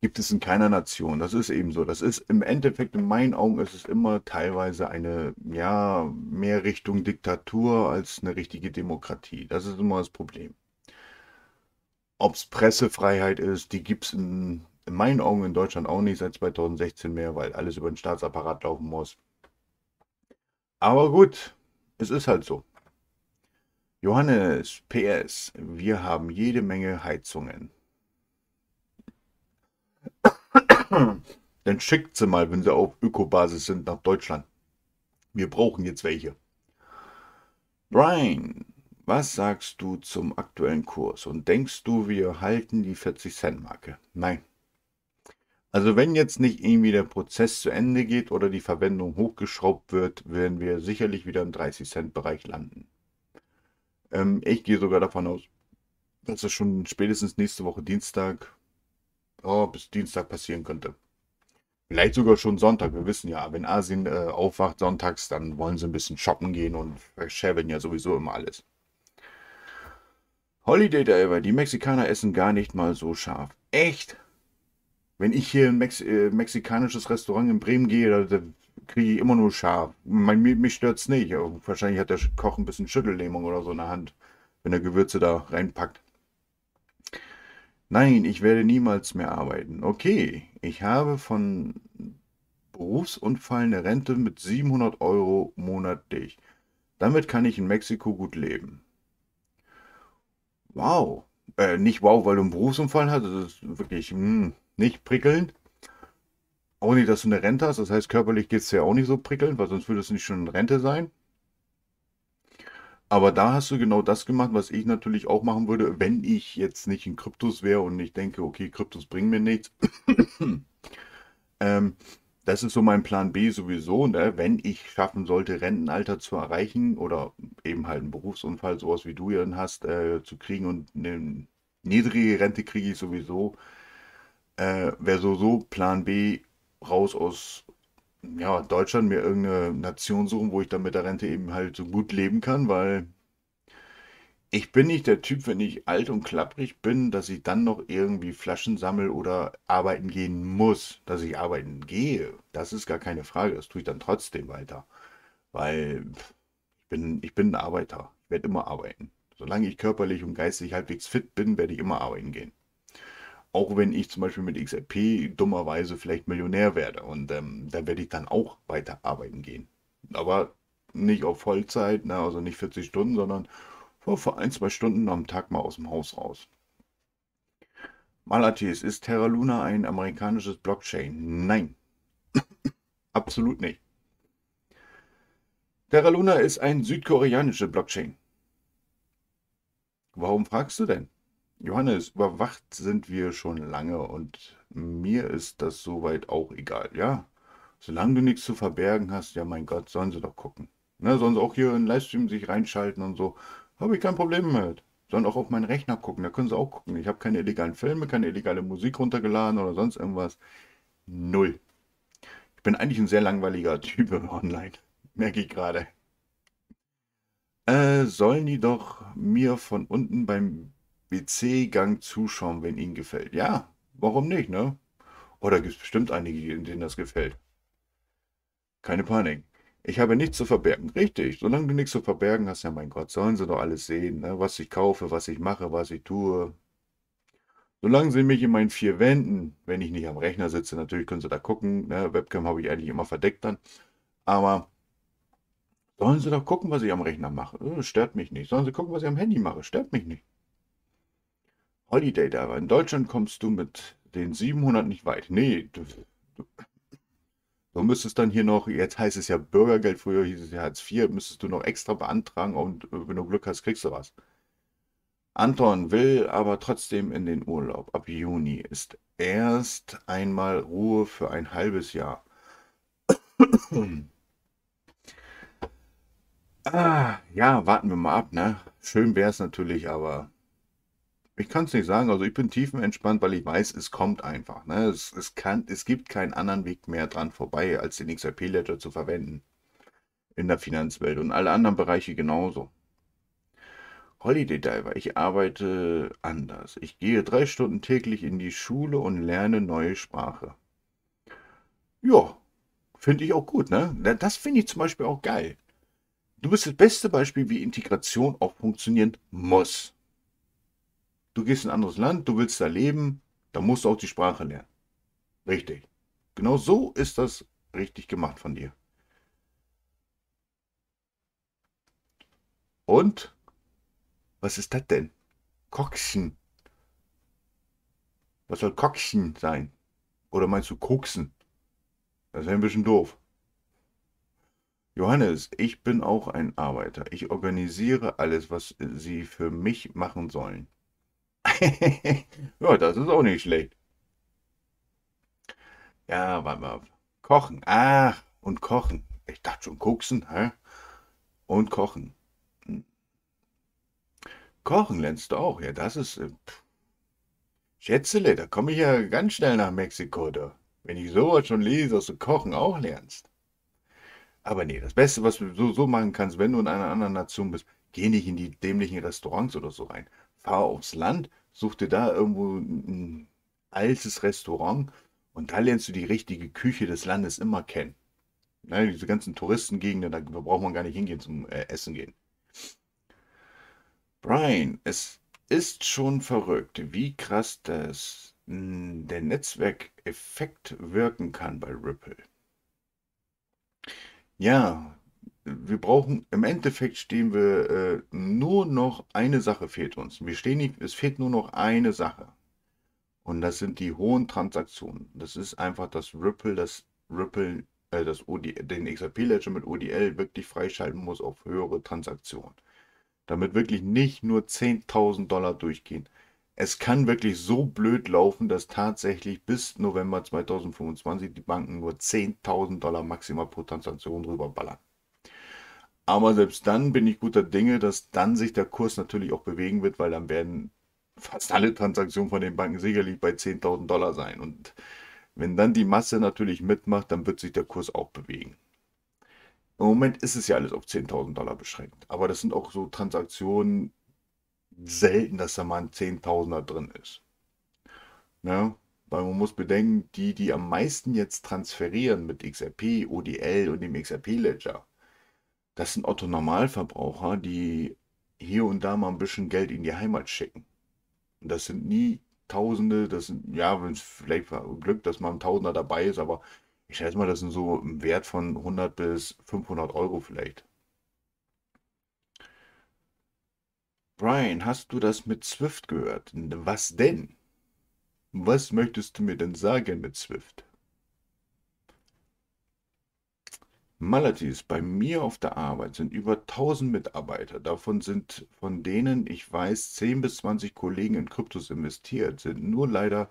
gibt es in keiner Nation. Das ist eben so. Das ist im Endeffekt, in meinen Augen, ist es immer teilweise eine, ja, mehr Richtung Diktatur als eine richtige Demokratie. Das ist immer das Problem. Ob es Pressefreiheit ist, die gibt es in, in meinen Augen in Deutschland auch nicht seit 2016 mehr, weil alles über den Staatsapparat laufen muss. Aber gut, es ist halt so. Johannes, PS, wir haben jede Menge Heizungen. Dann schickt sie mal, wenn sie auf Ökobasis sind, nach Deutschland. Wir brauchen jetzt welche. Brian, was sagst du zum aktuellen Kurs? Und denkst du, wir halten die 40-Cent-Marke? Nein. Also wenn jetzt nicht irgendwie der Prozess zu Ende geht oder die Verwendung hochgeschraubt wird, werden wir sicherlich wieder im 30-Cent-Bereich landen. Ähm, ich gehe sogar davon aus, dass es schon spätestens nächste Woche Dienstag oh, bis Dienstag passieren könnte. Vielleicht sogar schon Sonntag. Wir wissen ja, wenn Asien äh, aufwacht sonntags, dann wollen sie ein bisschen shoppen gehen und verschäbeln ja sowieso immer alles. Holiday Diver, die Mexikaner essen gar nicht mal so scharf. Echt? Wenn ich hier in ein Mex äh, mexikanisches Restaurant in Bremen gehe, da, da kriege ich immer nur scharf. Mein, mich stört es nicht. Wahrscheinlich hat der Koch ein bisschen Schüttellähmung oder so in der Hand, wenn er Gewürze da reinpackt. Nein, ich werde niemals mehr arbeiten. Okay, ich habe von Berufsunfall eine Rente mit 700 Euro monatlich. Damit kann ich in Mexiko gut leben. Wow. Äh, nicht wow, weil du einen Berufsunfall hast. Das ist wirklich mh, hm, nicht prickelnd. Auch nicht, dass du eine Rente hast. Das heißt, körperlich geht es ja auch nicht so prickelnd, weil sonst würde es nicht schon in Rente sein. Aber da hast du genau das gemacht, was ich natürlich auch machen würde, wenn ich jetzt nicht in Kryptos wäre und ich denke, okay, Kryptos bringen mir nichts. ähm, das ist so mein Plan B sowieso, ne? wenn ich schaffen sollte, Rentenalter zu erreichen oder eben halt einen Berufsunfall, sowas wie du ja hast, äh, zu kriegen und eine niedrige Rente kriege ich sowieso, äh, wäre so, so Plan B raus aus ja, Deutschland mir irgendeine Nation suchen, wo ich dann mit der Rente eben halt so gut leben kann, weil Ich bin nicht der Typ, wenn ich alt und klapprig bin, dass ich dann noch irgendwie Flaschen sammle oder arbeiten gehen muss. Dass ich arbeiten gehe, das ist gar keine Frage. Das tue ich dann trotzdem weiter. Weil ich bin, ich bin ein Arbeiter. Ich werde immer arbeiten. Solange ich körperlich und geistig halbwegs fit bin, werde ich immer arbeiten gehen. Auch wenn ich zum Beispiel mit XRP dummerweise vielleicht Millionär werde. Und ähm, da werde ich dann auch weiter arbeiten gehen. Aber nicht auf Vollzeit, ne? also nicht 40 Stunden, sondern vor, ein, zwei Stunden am Tag mal aus dem Haus raus. Malatis, ist Terra Luna ein amerikanisches Blockchain? Nein. Absolut nicht. Terra Luna ist ein südkoreanische Blockchain. Warum fragst du denn? Johannes, überwacht sind wir schon lange und mir ist das soweit auch egal. Ja, solange du nichts zu verbergen hast, ja mein Gott, sollen sie doch gucken. Ne, sollen sie auch hier in Livestream sich reinschalten und so. Habe ich kein Problem mit. Sollen auch auf meinen Rechner gucken, da können sie auch gucken. Ich habe keine illegalen Filme, keine illegale Musik runtergeladen oder sonst irgendwas. Null. Ich bin eigentlich ein sehr langweiliger Typ online. Merke ich gerade. Äh, sollen die doch mir von unten beim WC-Gang zuschauen, wenn ihnen gefällt? Ja, warum nicht, ne? Oder gibt es bestimmt einige, denen das gefällt. Keine Panik. Ich habe nichts zu verbergen. Richtig, solange du nichts zu verbergen hast, ja mein Gott, sollen sie doch alles sehen, ne? was ich kaufe, was ich mache, was ich tue. Solange sie mich in meinen vier Wänden, wenn ich nicht am Rechner sitze, natürlich können sie da gucken. Ne? Webcam habe ich eigentlich immer verdeckt dann. Aber Sollen sie doch gucken, was ich am Rechner mache. Äh, stört mich nicht. Sollen sie gucken, was ich am Handy mache. Stört mich nicht. Holiday Diver. In Deutschland kommst du mit den 700 nicht weit. Nee, du, du, du müsstest dann hier noch, jetzt heißt es ja Bürgergeld, früher hieß es ja Hartz IV, müsstest du noch extra beantragen und äh, wenn du Glück hast, kriegst du was. Anton will aber trotzdem in den Urlaub. Ab Juni ist erst einmal Ruhe für ein halbes Jahr. Ah, ja, warten wir mal ab, ne? Schön wäre es natürlich, aber ich kann es nicht sagen. Also ich bin tiefenentspannt, weil ich weiß, es kommt einfach. Ne? Es, es, kann, es gibt keinen anderen Weg mehr dran vorbei, als den XRP-Ledger zu verwenden in der Finanzwelt und alle anderen Bereiche genauso. Holiday Diver, ich arbeite anders. Ich gehe drei Stunden täglich in die Schule und lerne neue Sprache. Ja, finde ich auch gut, ne? Das finde ich zum Beispiel auch geil. Du bist das beste Beispiel, wie Integration auch funktionieren muss. Du gehst in ein anderes Land, du willst da leben, da musst du auch die Sprache lernen. Richtig. Genau so ist das richtig gemacht von dir. Und? Was ist das denn? Kokschen. Was soll Kokschen sein? Oder meinst du Koksen? Das ist ein bisschen doof. Johannes, ich bin auch ein Arbeiter. Ich organisiere alles, was Sie für mich machen sollen. Ja, das ist auch nicht schlecht. Ja, warte mal. Kochen. Ach, und kochen. Ich dachte schon, koksen, hä? Und kochen. Hm. Kochen lernst du auch, ja, das ist. Äh, Schätzele, da komme ich ja ganz schnell nach Mexiko, da. Wenn ich sowas schon lese, dass du Kochen auch lernst. Aber nee, das Beste, was du so, so machen kannst, wenn du in einer anderen Nation bist, geh nicht in die dämlichen Restaurants oder so rein. Fahr aufs Land, such dir da irgendwo ein, altes Restaurant und da lernst du die richtige Küche des Landes immer kennen. Ne, diese ganzen Touristengegenden, da braucht man gar nicht hingehen zum äh, Essen gehen. Brian, es ist schon verrückt, wie krass das, hm, der Netzwerkeffekt wirken kann bei Ripple. Ja, wir brauchen, im Endeffekt stehen wir, äh, nur noch eine Sache fehlt uns. Wir stehen nicht, es fehlt nur noch eine Sache. Und das sind die hohen Transaktionen. Das ist einfach das Ripple, das Ripple, äh, das OD, den XRP-Ledger mit ODL wirklich freischalten muss auf höhere Transaktionen. Damit wirklich nicht nur 10.000 Dollar durchgehen es kann wirklich so blöd laufen, dass tatsächlich bis November 2025 die Banken nur 10.000 Dollar maximal pro Transaktion drüber ballern. Aber selbst dann bin ich guter Dinge, dass dann sich der Kurs natürlich auch bewegen wird, weil dann werden fast alle Transaktionen von den Banken sicherlich bei 10.000 Dollar sein. Und wenn dann die Masse natürlich mitmacht, dann wird sich der Kurs auch bewegen. Im Moment ist es ja alles auf 10.000 Dollar beschränkt. Aber das sind auch so Transaktionen, selten, dass da mal ein Zehntausender drin ist. Ne? Weil man muss bedenken, die, die am meisten jetzt transferieren mit XRP, ODL und dem XRP-Ledger, das sind Otto-Normalverbraucher, die hier und da mal ein bisschen Geld in die Heimat schicken. Und das sind nie Tausende, das sind, ja, wenn es vielleicht Glück, dass mal ein Tausender dabei ist, aber ich schätze mal, das sind so im Wert von 100 bis 500 Euro vielleicht. Brian, hast du das mit Swift gehört? Was denn? Was möchtest du mir denn sagen mit Swift? Malatis, bei mir auf der Arbeit sind über 1000 Mitarbeiter. Davon sind von denen, ich weiß, 10 bis 20 Kollegen in Kryptos investiert, sind nur leider,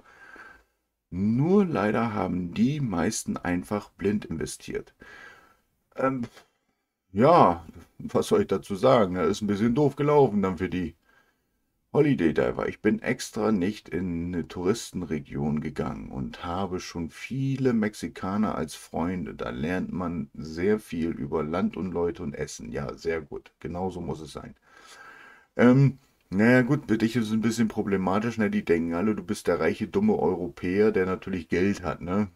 nur leider haben die meisten einfach blind investiert. Ähm, ja, was soll ich dazu sagen? Das ist ein bisschen doof gelaufen dann für die. Holiday Diver. Ich bin extra nicht in eine Touristenregion gegangen und habe schon viele Mexikaner als Freunde. Da lernt man sehr viel über Land und Leute und Essen. Ja, sehr gut. Genauso muss es sein. Ähm, naja, gut, für dich ist es ein bisschen problematisch. Ne? Die denken alle, du bist der reiche, dumme Europäer, der natürlich Geld hat. Ne?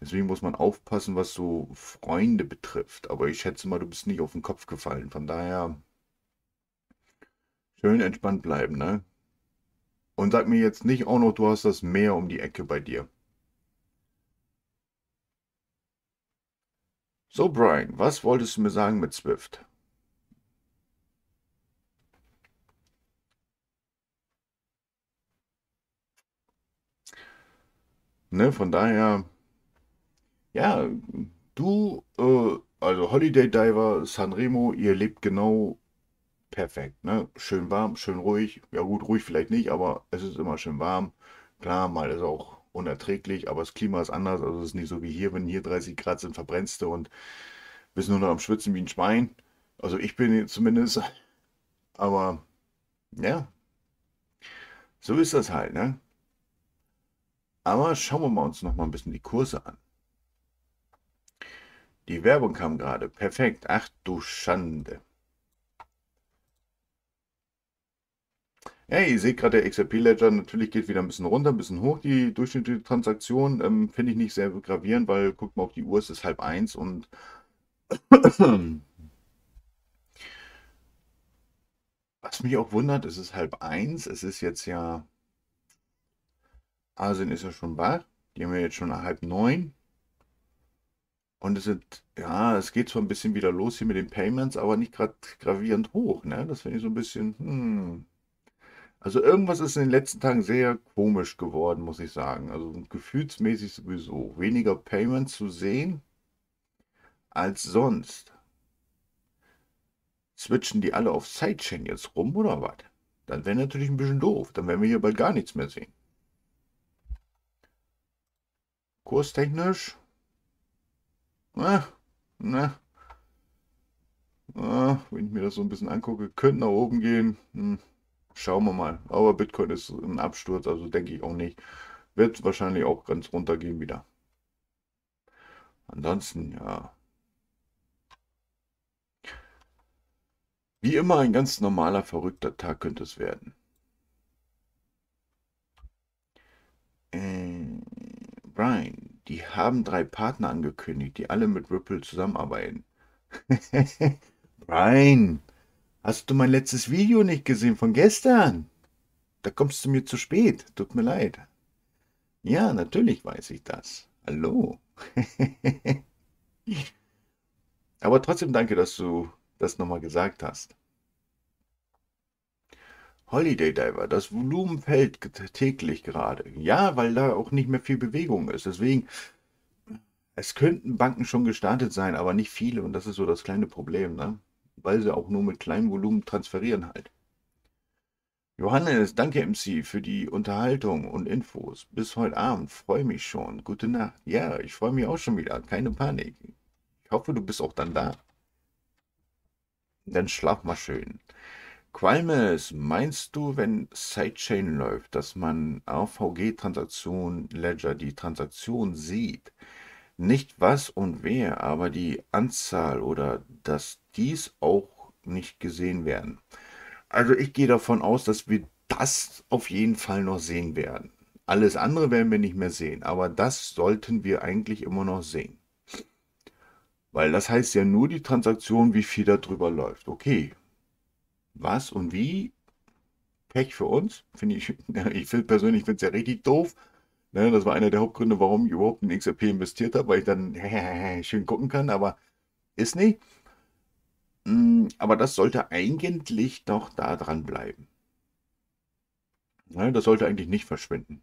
Deswegen muss man aufpassen, was so Freunde betrifft. Aber ich schätze mal, du bist nicht auf den Kopf gefallen. Von daher Schön entspannt bleiben, ne? Und sag mir jetzt nicht auch noch, du hast das Meer um die Ecke bei dir. So, Brian, was wolltest du mir sagen mit Swift? Ne, von daher, ja, du, äh, also Holiday Diver, Sanremo, ihr lebt genau perfekt. Ne? Schön warm, schön ruhig. Ja gut, ruhig vielleicht nicht, aber es ist immer schön warm. Klar, mal ist auch unerträglich, aber das Klima ist anders. Also es ist nicht so wie hier, wenn hier 30 Grad sind, verbrennst du und bist nur noch am Schwitzen wie ein Schwein. Also ich bin zumindest. Aber ja, so ist das halt, ne? Aber schauen wir mal uns noch mal ein bisschen die Kurse an. Die Werbung kam gerade. Perfekt. Ach du Schande. Ja, ihr seht gerade der XRP-Ledger, natürlich geht wieder ein bisschen runter, ein bisschen hoch, die durchschnittliche Transaktion. Ähm, Finde ich nicht sehr gravierend, weil guckt mal auf die Uhr, es ist halb eins und was mich auch wundert, es ist halb eins, es ist jetzt ja, Asien ist ja schon wach, die haben wir jetzt schon halb neun. Und es sind, ja, es geht zwar ein bisschen wieder los hier mit den Payments, aber nicht gerade gravierend hoch, ne? Das finde ich so ein bisschen, hm. Also irgendwas ist in den letzten Tagen sehr komisch geworden, muss ich sagen. Also gefühlsmäßig sowieso. Weniger Payments zu sehen als sonst. Switchen die alle auf Sidechain jetzt rum oder was? Dann wäre natürlich ein bisschen doof. Dann werden wir hier bald gar nichts mehr sehen. Kurstechnisch? Na, na. Ah, wenn ich mir das so ein bisschen angucke, könnte nach oben gehen. Hm. Schauen wir mal. Aber Bitcoin ist im Absturz, also denke ich auch nicht. Wird wahrscheinlich auch ganz runtergehen wieder. Ansonsten, ja. Wie immer ein ganz normaler, verrückter Tag könnte es werden. Äh, Brian, die haben drei Partner angekündigt, die alle mit Ripple zusammenarbeiten. Brian, Hast du mein letztes Video nicht gesehen von gestern? Da kommst du mir zu spät. Tut mir leid. Ja, natürlich weiß ich das. Hallo. Aber trotzdem danke, dass du das nochmal gesagt hast. Holiday Diver, das Volumen fällt täglich gerade. Ja, weil da auch nicht mehr viel Bewegung ist. Deswegen, es könnten Banken schon gestartet sein, aber nicht viele. Und das ist so das kleine Problem. Ne? Weil sie auch nur mit kleinem Volumen transferieren halt. Johannes, danke MC für die Unterhaltung und Infos. Bis heute Abend, freue mich schon. Gute Nacht. Ja, ich freue mich auch schon wieder. Keine Panik. Ich hoffe, du bist auch dann da. Dann schlaf mal schön. Qualmes, meinst du, wenn Sidechain läuft, dass man AVG-Transaktion Ledger die Transaktion sieht, nicht was und wer, aber die Anzahl oder dass dies auch nicht gesehen werden. also ich gehe davon aus, dass wir das auf jeden Fall noch sehen werden. Alles andere werden wir nicht mehr sehen, aber das sollten wir eigentlich immer noch sehen. Weil das heißt ja nur die Transaktion, wie viel da drüber läuft. Okay, was und wie? Pech für uns. Finde ich, ich find persönlich finde es ja richtig doof. Ne, das war einer der Hauptgründe, warum ich überhaupt in XRP investiert habe, weil ich dann schön gucken kann, aber ist nicht. Mm, aber das sollte eigentlich doch da dran bleiben. Das sollte eigentlich nicht verschwinden.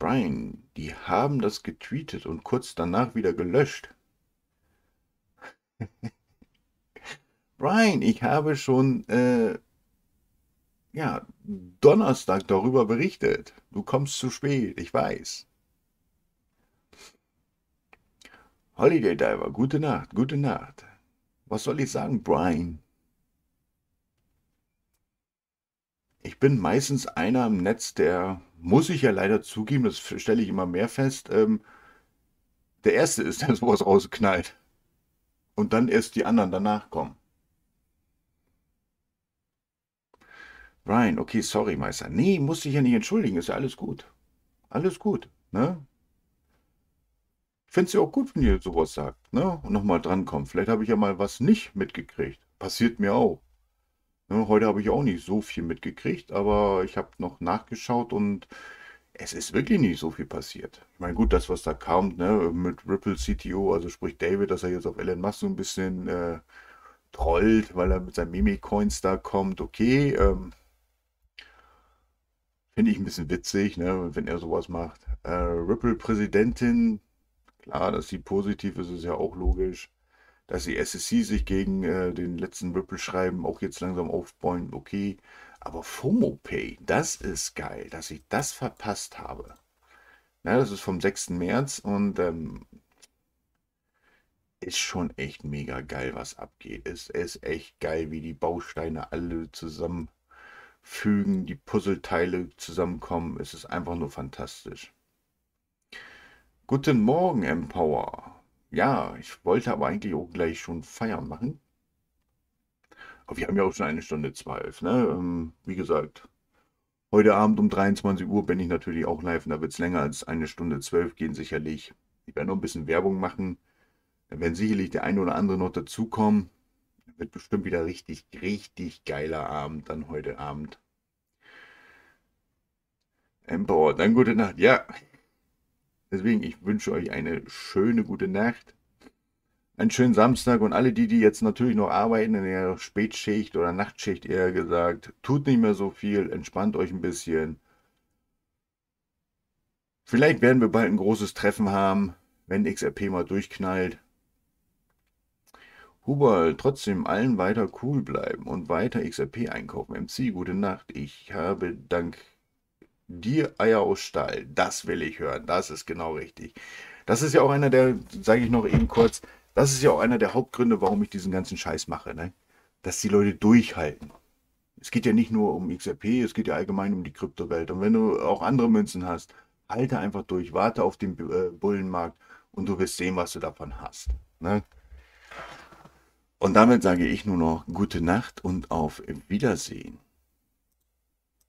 Brian, die haben das getweetet und kurz danach wieder gelöscht. Brian, ich habe schon äh, ja, Donnerstag darüber berichtet. Du kommst zu spät, ich weiß. Holiday Diver, gute Nacht, gute Nacht. Was soll ich sagen, Brian? Ich bin meistens einer im Netz, der, muss ich ja leider zugeben, das stelle ich immer mehr fest, ähm, der Erste ist, der sowas rausknallt. Und dann erst die anderen danach kommen. Brian, okay, sorry, Meister. Nee, musst dich ja nicht entschuldigen, ist ja alles gut. Alles gut, ne? Finde es ja auch gut, wenn ihr sowas sagt, ne? Und nochmal drankommt. Vielleicht habe ich ja mal was nicht mitgekriegt. Passiert mir auch. Ne? Heute habe ich auch nicht so viel mitgekriegt, aber ich habe noch nachgeschaut und es ist wirklich nicht so viel passiert. Ich meine, gut, das, was da kam, ne, mit Ripple CTO, also sprich David, dass er jetzt auf Elon Musk so ein bisschen äh, trollt, weil er mit seinen Mimi-Coins da kommt, okay, ähm, Finde ich ein bisschen witzig, ne, wenn er sowas macht. Äh, Ripple-Präsidentin, klar, dass sie positiv ist, ist ja auch logisch. Dass die SEC sich gegen äh, den letzten Ripple-Schreiben auch jetzt langsam aufbäumt, okay. Aber FOMO-Pay, das ist geil, dass ich das verpasst habe. Na, das ist vom 6. März und ähm, ist schon echt mega geil, was abgeht. Es ist echt geil, wie die Bausteine alle zusammen fügen, die Puzzleteile zusammenkommen. Es ist einfach nur fantastisch. Guten Morgen, Empower. Ja, ich wollte aber eigentlich auch gleich schon Feiern machen. Aber wir haben ja auch schon eine Stunde zwölf. Ne? Ähm, wie gesagt, heute Abend um 23 Uhr bin ich natürlich auch live. Und da wird es länger als eine Stunde zwölf gehen, sicherlich. Ich werde noch ein bisschen Werbung machen. Da werden sicherlich der eine oder andere noch dazukommen. Wird bestimmt wieder richtig, richtig geiler Abend dann heute Abend. Empower, dann gute Nacht. Ja. Deswegen, ich wünsche euch eine schöne gute Nacht. Einen schönen Samstag und alle die, die jetzt natürlich noch arbeiten in der Spätschicht oder Nachtschicht eher gesagt, tut nicht mehr so viel, entspannt euch ein bisschen. Vielleicht werden wir bald ein großes Treffen haben, wenn XRP mal durchknallt. Huber, trotzdem allen weiter cool bleiben und weiter XRP einkaufen. MC, gute Nacht. Ich habe dank dir Eier aus Stahl. Das will ich hören. Das ist genau richtig. Das ist ja auch einer der, sage ich noch eben kurz, das ist ja auch einer der Hauptgründe, warum ich diesen ganzen Scheiß mache. Ne? Dass die Leute durchhalten. Es geht ja nicht nur um XRP, es geht ja allgemein um die Kryptowelt. Und wenn du auch andere Münzen hast, halte einfach durch, warte auf den äh, Bullenmarkt und du wirst sehen, was du davon hast. Ne? Und damit sage ich nur noch gute Nacht und auf Wiedersehen.